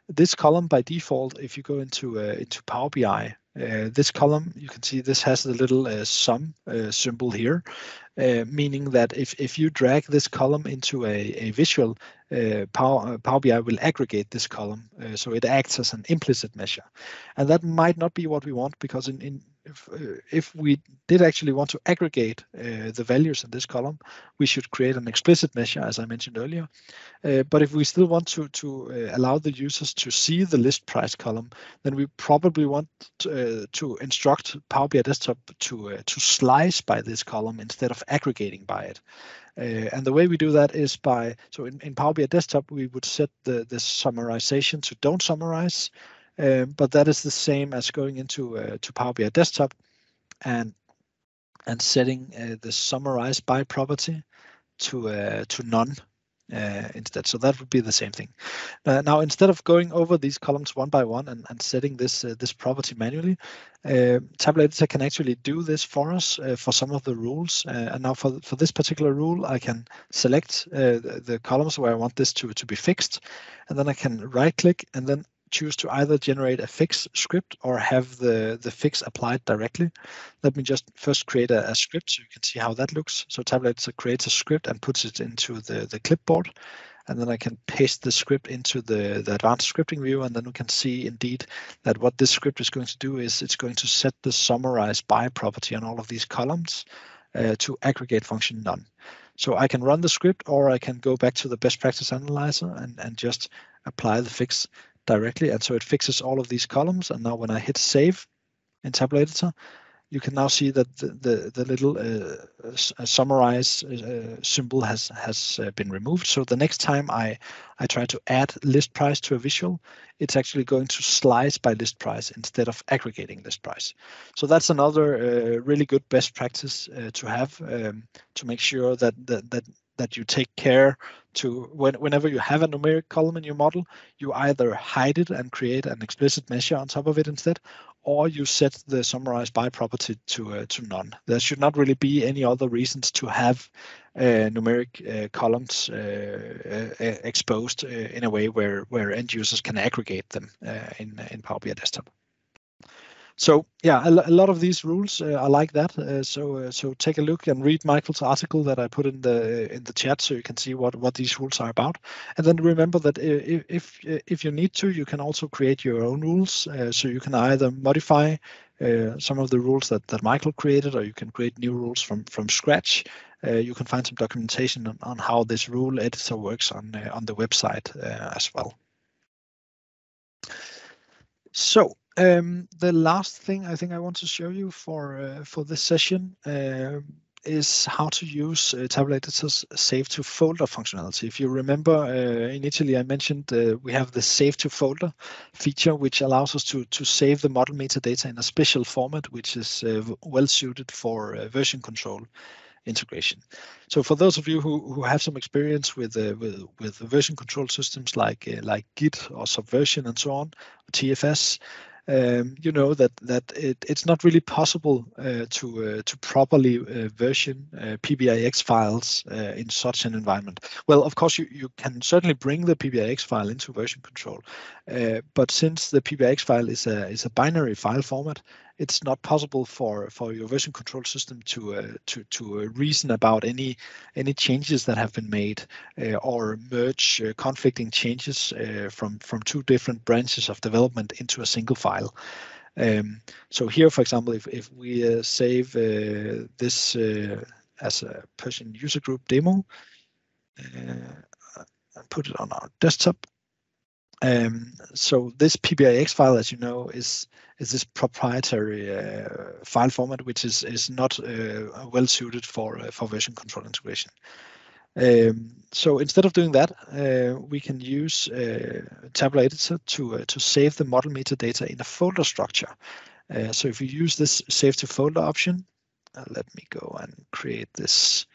this column by default, if you go into uh, into Power BI, uh, this column you can see this has the little uh, sum uh, symbol here, uh, meaning that if if you drag this column into a, a visual, Power Power BI will aggregate this column, so it acts as an implicit measure, and that might not be what we want because in in if, uh, if we did actually want to aggregate uh, the values in this column, we should create an explicit measure, as I mentioned earlier. Uh, but if we still want to, to uh, allow the users to see the list price column, then we probably want to, uh, to instruct Power BI Desktop to, uh, to slice by this column instead of aggregating by it. and the way we do that is by, so in, in Power BI Desktop, we would set the, the summarization to don't summarize, um, but that is the same as going into uh, to Power BI Desktop and and setting uh, the summarize by property to uh, to none uh, instead. So that would be the same thing. Uh, now, instead of going over these columns one by one and, and setting this uh, this property manually, uh, Tabular Editor can actually do this for us for some of the rules. and now for, for this particular rule, I can select the, the columns where I want this to, to be fixed. And then I can right click and then choose to either generate a fix script or have the, the fix applied directly. Let me just first create a, a script so you can see how that looks. So Editor creates a script and puts it into the, the clipboard. And then I can paste the script into the, the advanced scripting view. And then we can see indeed that what this script is going to do is it's going to set the summarize by property on all of these columns uh, to aggregate function none. So I can run the script or I can go back to the best practice analyzer and, and just apply the fix directly. And so it fixes all of these columns. And now when I hit save in Tabular Editor, you can now see that the, the, the little uh, uh summarize uh, symbol has has uh, been removed. So the next time I, I try to add list price to a visual, it's actually going to slice by list price instead of aggregating list price. So that's another uh, really good best practice uh, to have um, to make sure that, that, that that you take care to when, whenever you have a numeric column in your model, you either hide it and create an explicit measure on top of it instead, or you set the summarize by property to uh, to none. There should not really be any other reasons to have uh, numeric uh, columns uh, uh, exposed uh, in a way where where end users can aggregate them in in Power BI Desktop so yeah, a, a, lot of these rules uh, are like that. Uh, so uh, so take a look and read Michael's article that I put in the in the chat, so you can see what what these rules are about. And then remember that if if, if you need to, you can also create your own rules. Uh, so you can either modify uh, some of the rules that, that Michael created, or you can create new rules from from scratch uh, you can find some documentation on, on how this rule editor works on uh, on the website uh, as well. So um, the last thing I think I want to show you for uh, for this session uh, is how to use uh, Editor's save to folder functionality. If you remember, uh, initially I mentioned uh, we have the save to folder feature, which allows us to, to save the model metadata in a special format, which is uh, well suited for uh, version control integration. So for those of you who, who have some experience with, uh, with, with version control systems like like Git or Subversion and so on, TFS, um, you know that that it, it's not really possible uh, to uh, to properly uh, version uh, PBIX files uh, in such an environment. Well, of course, you, you can certainly bring the PBIX file into version control, uh, but since the PBIX file is a is a binary file format, it's not possible for for your version control system to uh, to to uh, reason about any any changes that have been made uh, or merge uh, conflicting changes uh, from from two different branches of development into a single file. Um, so here, for example, if if we uh, save this as a Persian user group demo and put it on our desktop, um, so this PBIX file, as you know, is is this proprietary uh, file format, which is is not uh, well suited for uh, for version control integration. Um, so instead of doing that, uh, we can use uh, Tabular Editor to uh, to save the model metadata in a folder structure. so if you use this save to folder option, let me go and create this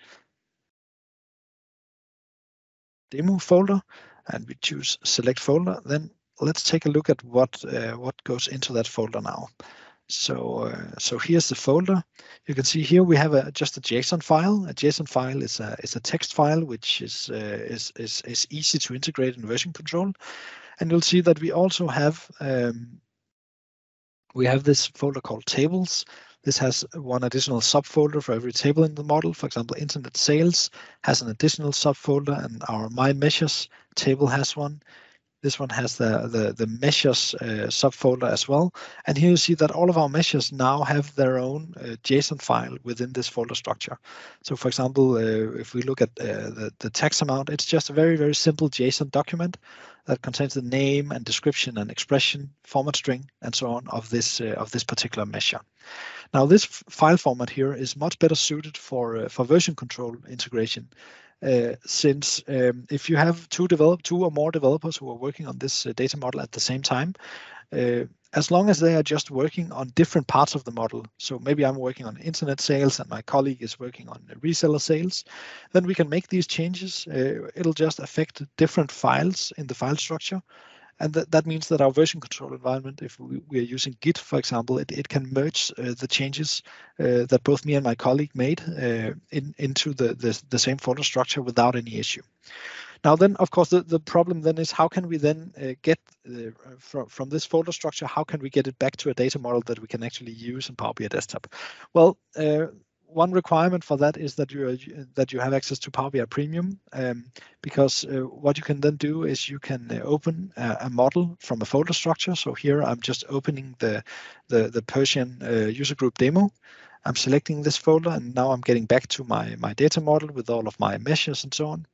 demo folder and we choose select folder, then let's take a look at what uh, what goes into that folder now. So uh, so here's the folder. You can see here we have a, just a JSON file. A JSON file is a is a text file which is uh, is is is easy to integrate in version control, and you'll see that we also have um, we have this folder called tables. This has one additional subfolder for every table in the model. For example, internet sales has an additional subfolder and our my measures table has one. This one has the, the, the measures uh, subfolder as well. And here you see that all of our measures now have their own uh, JSON file within this folder structure. So for example, uh, if we look at uh, the, the tax amount, it's just a very, very simple JSON document that contains the name and description and expression, format string, and so on of this, uh, of this particular measure. Now this file format here is much better suited for, uh, for version control integration uh, since um, if you have two develop two or more developers who are working on this uh, data model at the same time, uh, as long as they are just working on different parts of the model, so maybe I'm working on internet sales and my colleague is working on reseller sales, then we can make these changes. Uh, it'll just affect different files in the file structure, and that, that means that our version control environment, if we, we are using Git, for example, it, it can merge uh, the changes uh, that both me and my colleague made uh, in, into the, the, the, same folder structure without any issue. Now then, of course, the, the problem then is how can we then uh, get uh, from, from this folder structure, how can we get it back to a data model that we can actually use in Power BI Desktop? Well, uh, one requirement for that is that you that you have access to Power BI Premium, um, because uh, what you can then do is you can uh, open a, a, model from a folder structure. So here I'm just opening the the, the Persian uh, user group demo. I'm selecting this folder, and now I'm getting back to my my data model with all of my measures and so on.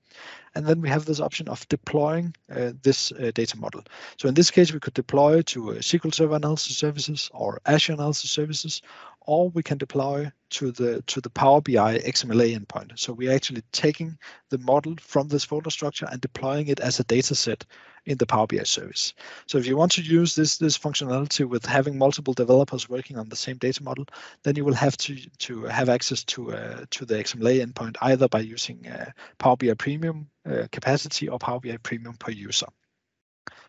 And then we have this option of deploying uh, this uh, data model. So in this case, we could deploy to uh, SQL Server Analysis Services or Azure Analysis Services, or we can deploy to the to the Power BI XMLA endpoint. So we're actually taking the model from this folder structure and deploying it as a data set in the Power BI service. So if you want to use this this functionality with having multiple developers working on the same data model, then you will have to to have access to uh, to the XMLA endpoint either by using uh, Power BI Premium uh, capacity or Power BI Premium per user.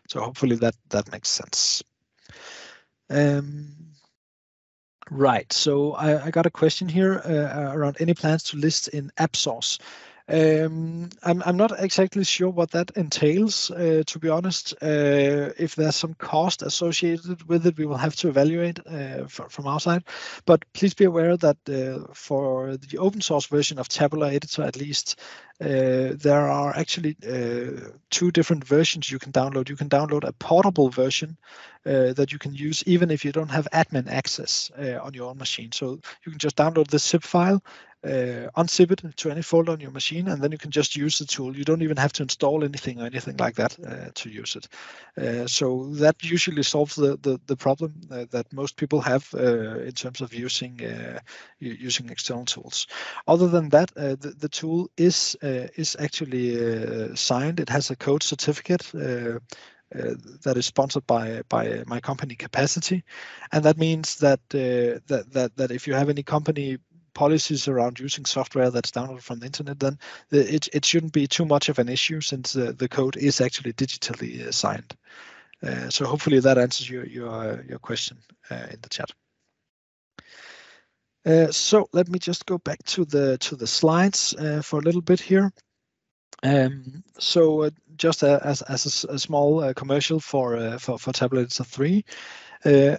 So hopefully that that makes sense. Um, Right. So I, I got a question here uh, around any plans to list in AppSource. Um, I'm, I'm not exactly sure what that entails, uh, to be honest. Uh, if there's some cost associated with it, we will have to evaluate uh, from our side. But please be aware that uh, for the open source version of Tabular Editor, at least, uh, there are actually uh, two different versions you can download. You can download a portable version that you can use even if you don't have admin access on your own machine. So you can just download the zip file uh, unzip it to any folder on your machine, and then you can just use the tool. You don't even have to install anything or anything like that uh, to use it. Uh, so that usually solves the the, the problem uh, that most people have uh, in terms of using uh, using external tools. Other than that, the, the tool is is actually signed. It has a code certificate. Uh, that is sponsored by by my company Kapacity, and that means that uh, that that that if you have any company policies around using software that's downloaded from the internet, then the, it it shouldn't be too much of an issue since the, the code is actually digitally uh, signed. Uh, so hopefully that answers your your your question uh, in the chat. Uh, so let me just go back to the to the slides for a little bit here. Um, so uh, just a, as, as a, a small uh, commercial for, uh, for, for Editor 3, uh,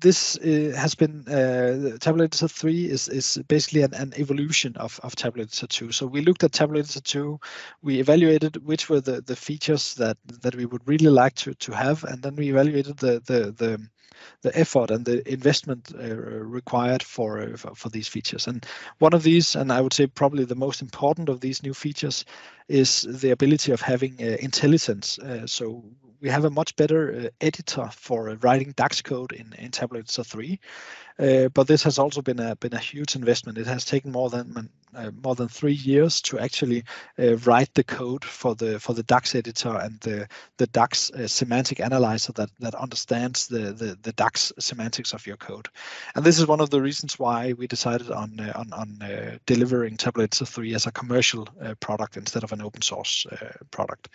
this uh, has been uh, Editor 3 is is basically an, an evolution of, of Editor 2. So we looked at Editor 2, we evaluated which were the, the features that that we would really like to to have, and then we evaluated the the the the effort and the investment uh, required for, uh, for, for these features. And one of these, and I would say probably the most important of these new features, is the ability of having uh, IntelliSense. Uh, so we have a much better uh, editor for writing DAX code in, in Editor 3. Uh, but this has also been a been a huge investment. It has taken more than uh, more than three years to actually uh, write the code for the for the DAX editor and the the DAX uh, semantic analyzer that that understands the, the the DAX semantics of your code. And this is one of the reasons why we decided on uh, on on uh, delivering Tabular Editor 3 as a commercial product instead of an open source product.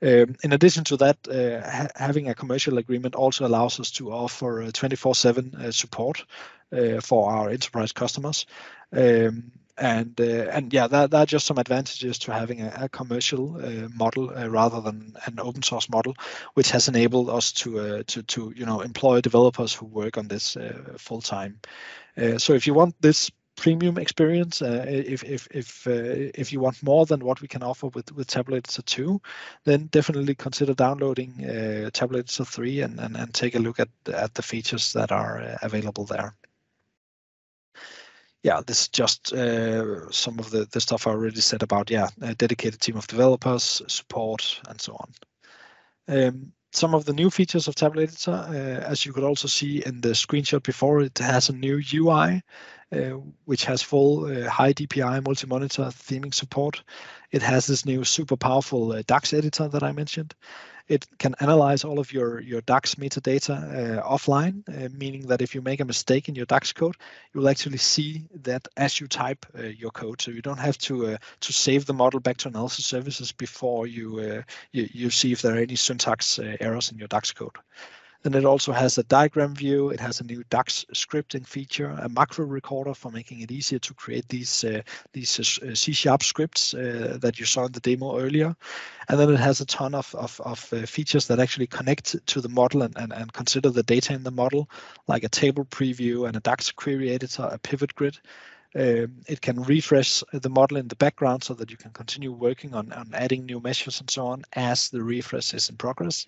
Um, in addition to that, uh, ha having a commercial agreement also allows us to offer 24/7 uh, support uh, for our enterprise customers. Um, and uh, and yeah, that, that are just some advantages to having a, a commercial uh, model uh, rather than an open source model, which has enabled us to to to you know employ developers who work on this full time. so if you want this premium experience. Uh, if if if uh, if you want more than what we can offer with with Tabular Editor 2, then definitely consider downloading uh, Tabular 3 and, and and take a look at at the features that are uh, available there. Yeah, this is just uh, some of the the stuff I already said about yeah, a dedicated team of developers, support, and so on. Um, some of the new features of Tabular Editor, uh, as you could also see in the screenshot before, it has a new UI which has full uh, high DPI multi-monitor theming support. It has this new super powerful uh, DAX editor that I mentioned. It can analyze all of your, your DAX metadata uh, offline, uh, meaning that if you make a mistake in your DAX code, you will actually see that as you type uh, your code. So you don't have to to save the model back to analysis services before you, you, you see if there are any syntax errors in your DAX code. Then it also has a diagram view. It has a new DAX scripting feature, a macro recorder for making it easier to create these uh, these uh, C sharp scripts uh, that you saw in the demo earlier. And then it has a ton of of, of uh, features that actually connect to the model and, and and consider the data in the model, like a table preview and a DAX query editor, a pivot grid. Um, it can refresh the model in the background so that you can continue working on, on adding new measures and so on as the refresh is in progress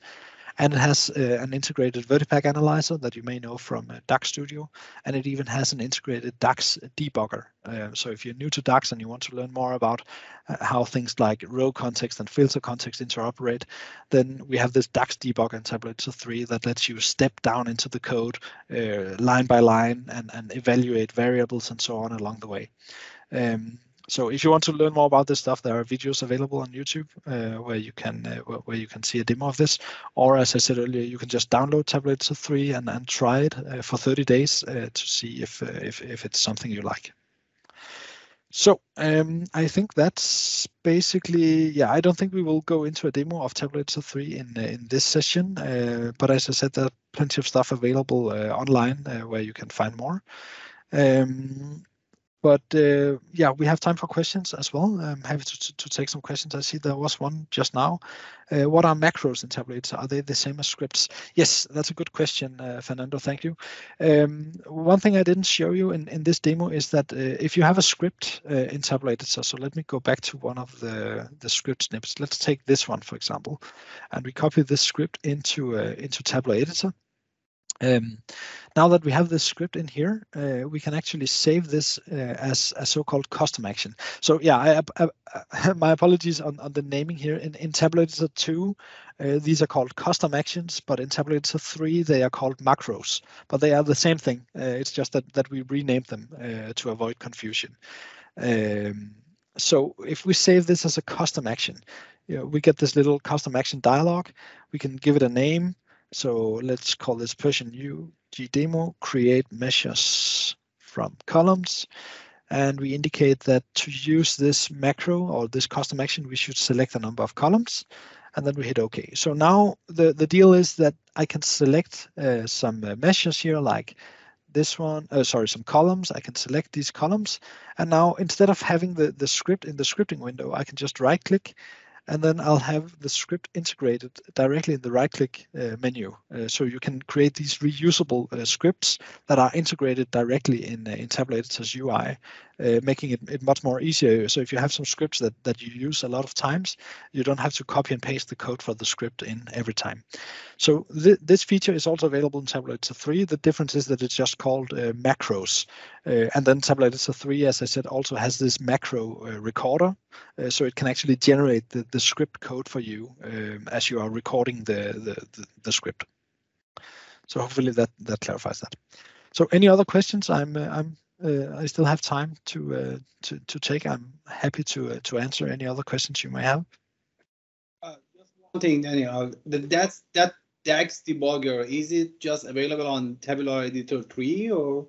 and it has uh, an integrated VertiPaq analyzer that you may know from uh, DAX Studio, and it even has an integrated DAX debugger. Uh, so if you're new to DAX and you want to learn more about uh, how things like row context and filter context interoperate, then we have this DAX debugger in Editor 3 that lets you step down into the code uh, line by line and, and evaluate variables and so on along the way. Um, so if you want to learn more about this stuff, there are videos available on YouTube uh, where you can uh, where you can see a demo of this. Or as I said earlier, you can just download Editor 3 and, and try it uh, for 30 days uh, to see if, uh, if if it's something you like. So um, I think that's basically yeah. I don't think we will go into a demo of Editor 3 in uh, in this session, but as I said, there are plenty of stuff available online where you can find more. Um, but uh, yeah, we have time for questions as well. I'm happy to, to, take some questions. I see there was one just now. Uh, what are macros in Editor? Are they the same as scripts? Yes, that's a good question, uh, Fernando. Thank you. Um, one thing I didn't show you in, in this demo is that if you have a script in Tabular Editor, so let me go back to one of the, the script snips. Let's take this one, for example, and we copy this script into, into Tabular Editor. Um, now that we have this script in here, uh, we can actually save this uh, as a so-called custom action. So yeah, I, I, I, my apologies on, on the naming here. In, in Tabular Editor 2, uh, these are called custom actions, but in Tabular Editor 3, they are called macros. But they are the same thing. Uh, it's just that, that we renamed them uh, to avoid confusion. Um, so if we save this as a custom action, you know, we get this little custom action dialog. We can give it a name. So let's call this Persian UG demo create measures from columns. And we indicate that to use this macro or this custom action, we should select a number of columns and then we hit OK. So now the, the deal is that I can select uh, some uh, measures here like this one, uh, sorry, some columns. I can select these columns. And now instead of having the, the script in the scripting window, I can just right click and then I'll have the script integrated directly in the right-click uh, menu. Uh, so you can create these reusable uh, scripts that are integrated directly in, uh, in Tabular Editor's UI, uh, making it, it, much more easier. So if you have some scripts that, that you use a lot of times, you don't have to copy and paste the code for the script in every time. So th this feature is also available in Tabular Editor 3. The difference is that it's just called uh, macros. and then Tabular Editor 3, as I said, also has this macro recorder. so it can actually generate the, the script code for you um, as you are recording the, the, the, the, script. So hopefully that, that clarifies that. So any other questions? I'm uh, I'm uh, I still have time to uh, to to take. I'm happy to uh, to answer any other questions you may have. Uh, just one thing, Daniel. The, that's that DAX debugger. Is it just available on Tabular Editor 3 or?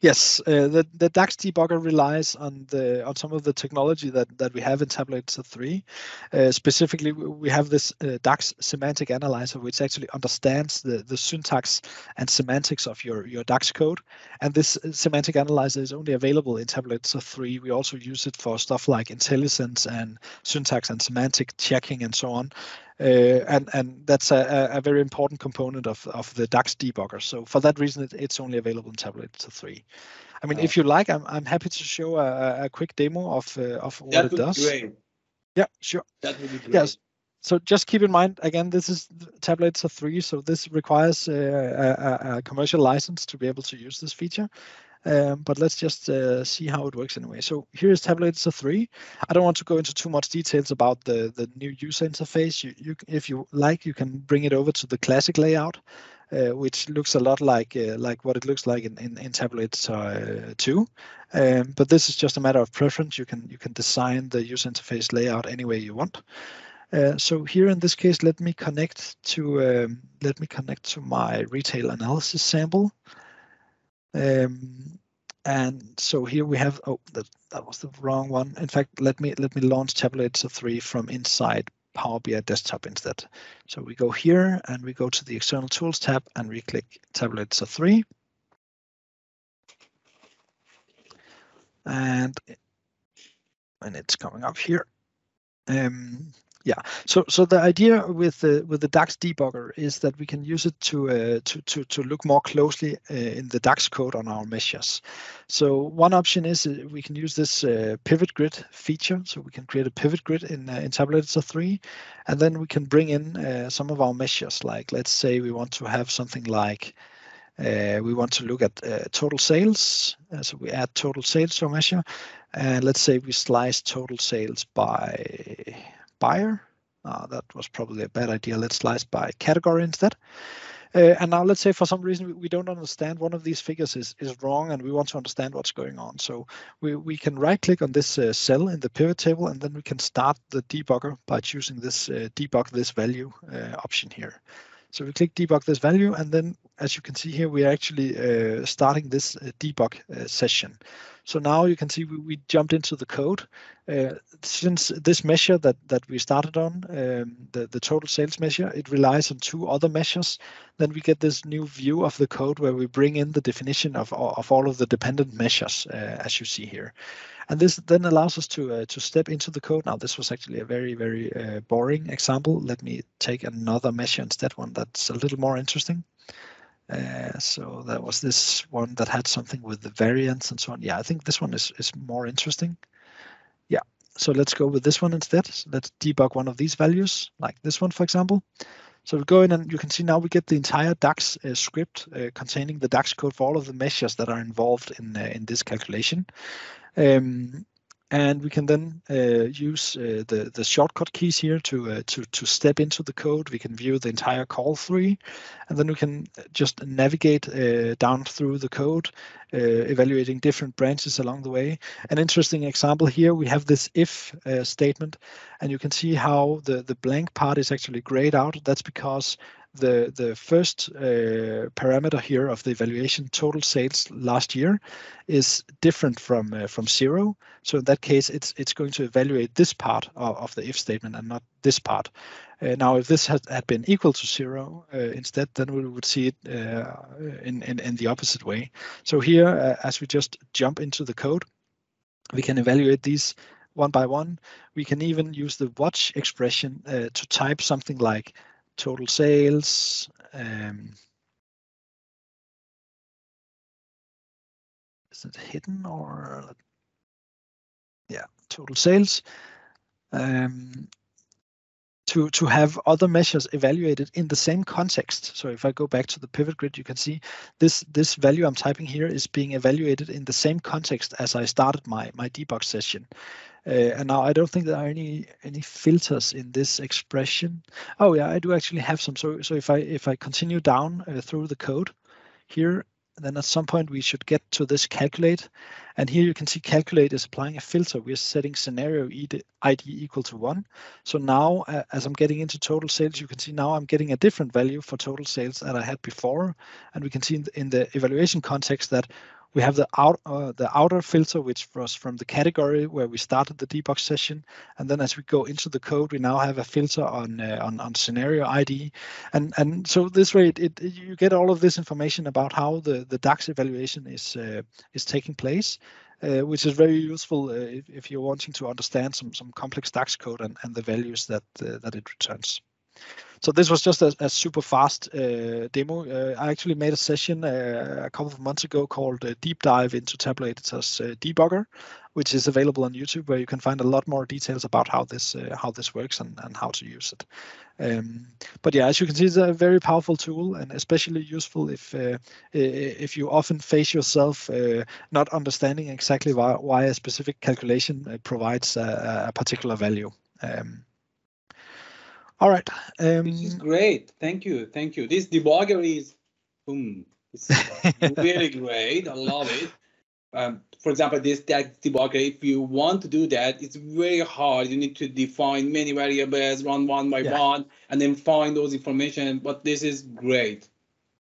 Yes, uh, the the DAX debugger relies on the on some of the technology that that we have in Editor 3. Uh, specifically, we have this uh, DAX semantic analyzer, which actually understands the the syntax and semantics of your your DAX code. And this uh, semantic analyzer is only available in Editor 3. We also use it for stuff like IntelliSense and syntax and semantic checking and so on. Uh, and and that's a, a very important component of of the DAX debugger. So for that reason, it, it's only available in Editor 3. I mean, oh. if you like, I'm I'm happy to show a, a quick demo of uh, of what that it does. Great. Yeah, sure. That would be great. Yes. So just keep in mind, again, this is Tabular Editor 3, so this requires uh, a, a, commercial license to be able to use this feature. Um, but let's just uh, see how it works anyway. So here is Tabular Editor 3. I don't want to go into too much details about the, the new user interface. You, you, if you like, you can bring it over to the classic layout, uh, which looks a lot like uh, like what it looks like in, in, in uh, 2. Um, but this is just a matter of preference. You can you can design the user interface layout any way you want. Uh, so here in this case, let me connect to um, let me connect to my retail analysis sample. Um, and so here we have, oh, that, that was the wrong one. In fact, let me let me launch Editor 3 from inside Power BI Desktop instead. So we go here and we go to the External Tools tab and we click Editor 3. And, and it's coming up here. Um, yeah. So so the idea with the with the DAX debugger is that we can use it to uh, to to to look more closely uh, in the DAX code on our measures. So one option is uh, we can use this uh, pivot grid feature. So we can create a pivot grid in uh, in Tabular Editor 3, and then we can bring in uh, some of our measures. Like let's say we want to have something like uh, we want to look at uh, total sales. Uh, so we add total sales to our measure. And let's say we slice total sales by buyer. Uh, that was probably a bad idea. Let's slice by category instead. Uh, and now let's say for some reason we, we, don't understand one of these figures is, is wrong and we want to understand what's going on. So we, we can right click on this uh, cell in the pivot table and then we can start the debugger by choosing this uh, debug this value uh, option here. So we click debug this value and then as you can see here, we're actually uh, starting this uh, debug session. So now you can see we, we jumped into the code. Uh, since this measure that, that we started on, um, the, the total sales measure, it relies on two other measures. Then we get this new view of the code where we bring in the definition of, of all of the dependent measures, uh, as you see here. And this then allows us to uh, to step into the code. Now, this was actually a very, very uh, boring example. Let me take another measure instead, one that's a little more interesting. Uh, so that was this one that had something with the variance and so on. Yeah, I think this one is, is more interesting. Yeah, so let's go with this one instead. So let's debug one of these values, like this one, for example. So we go in and you can see now we get the entire DAX uh, script uh, containing the DAX code for all of the measures that are involved in uh, in this calculation. Um, and we can then uh, use uh, the the shortcut keys here to uh, to to step into the code. We can view the entire call tree, and then we can just navigate uh, down through the code, uh, evaluating different branches along the way. An interesting example here, we have this if uh, statement, and you can see how the the blank part is actually grayed out. That's because the the first uh, parameter here of the evaluation total sales last year is different from uh, from zero. So in that case, it's it's going to evaluate this part of, of the if statement and not this part. Uh, now, if this had, had been equal to zero uh, instead, then we would see it uh, in, in in the opposite way. So here, uh, as we just jump into the code, we can evaluate these one by one. We can even use the watch expression to type something like total sales. Um, is it hidden or yeah, total sales. Um, to, to have other measures evaluated in the same context. So if I go back to the pivot grid, you can see this, this value I'm typing here is being evaluated in the same context as I started my, my debug session. Uh, and now I don't think there are any any filters in this expression. Oh yeah, I do actually have some. So so if I if I continue down uh, through the code here, then at some point we should get to this calculate. And here you can see calculate is applying a filter. We're setting scenario ID equal to one. So now uh, as I'm getting into total sales, you can see now I'm getting a different value for total sales that I had before. And we can see in the, in the evaluation context that we have the out uh, the outer filter, which was from the category where we started the debug session, and then as we go into the code, we now have a filter on uh, on, on scenario ID, and and so this way it, it, you get all of this information about how the the DAX evaluation is uh, is taking place. Uh, which is very useful uh, if, if, you're wanting to understand some some complex DAX code and, and the values that uh, that it returns. So this was just a, a super fast uh, demo. Uh, I actually made a session uh, a couple of months ago called Deep Dive into Tabular Editor's Debugger, which is available on YouTube, where you can find a lot more details about how this how this works and, and how to use it. Um, but yeah, as you can see, it's a very powerful tool and especially useful if uh, if you often face yourself uh, not understanding exactly why, why a specific calculation uh, provides a, a particular value. Um, all right. Um, this is great. Thank you. Thank you. This debugger is boom. It's really great. I love it. Um, for example, this DAX debugger, if you want to do that, it's very hard. You need to define many variables, run one by yeah. one, and then find those information. But this is great.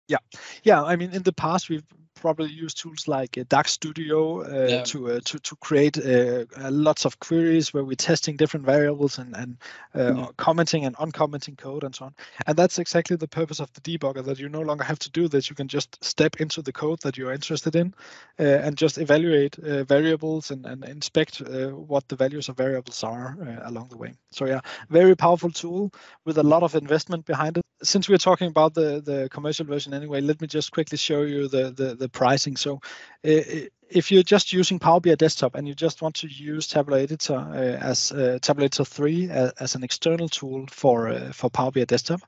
Yeah, yeah. I mean, in the past, we've probably use tools like uh, DAX Studio uh, yeah. to, uh, to to create uh, uh, lots of queries where we're testing different variables and and yeah. commenting and uncommenting code and so on. And that's exactly the purpose of the debugger that you no longer have to do this. You can just step into the code that you're interested in and just evaluate variables and, and inspect what the values of variables are along the way. So yeah, very powerful tool with a lot of investment behind it. Since we're talking about the the commercial version anyway, let me just quickly show you the the, the pricing. So if you're just using Power BI Desktop and you just want to use Tabular Editor uh, as uh, Editor 3 as, as, an external tool for uh, for Power BI Desktop,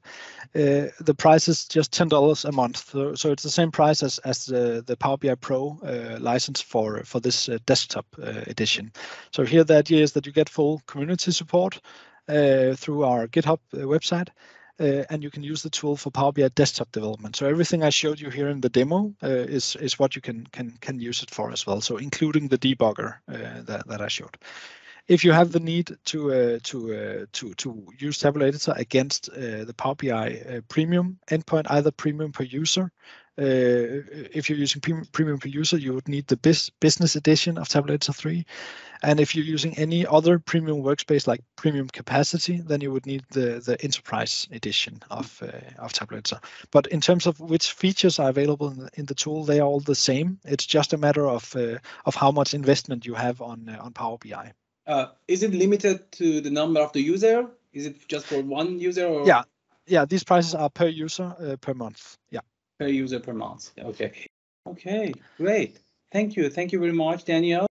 uh, the price is just ten dollars a month. So, so, it's the same price as as the, the Power BI Pro uh, license for for this uh, desktop edition. So here the idea is that you get full community support through our GitHub website uh, and you can use the tool for Power BI desktop development. So everything I showed you here in the demo uh, is is what you can can can use it for as well. So including the debugger uh, that that I showed. If you have the need to uh, to uh, to to use Tabular Editor against the Power BI Premium endpoint, either Premium per user if you're using premium per user, you would need the business edition of Editor 3. And if you're using any other premium workspace like premium capacity, then you would need the, the enterprise edition of, uh, of Editor. But in terms of which features are available in the, in the tool, they are all the same. It's just a matter of, uh, of how much investment you have on, uh, on Power BI. Uh, is it limited to the number of the user? Is it just for one user? Or? Yeah, yeah. These prices are per user uh, per month. Yeah per user per month. Okay. Okay, great. Thank you. Thank you very much, Daniel.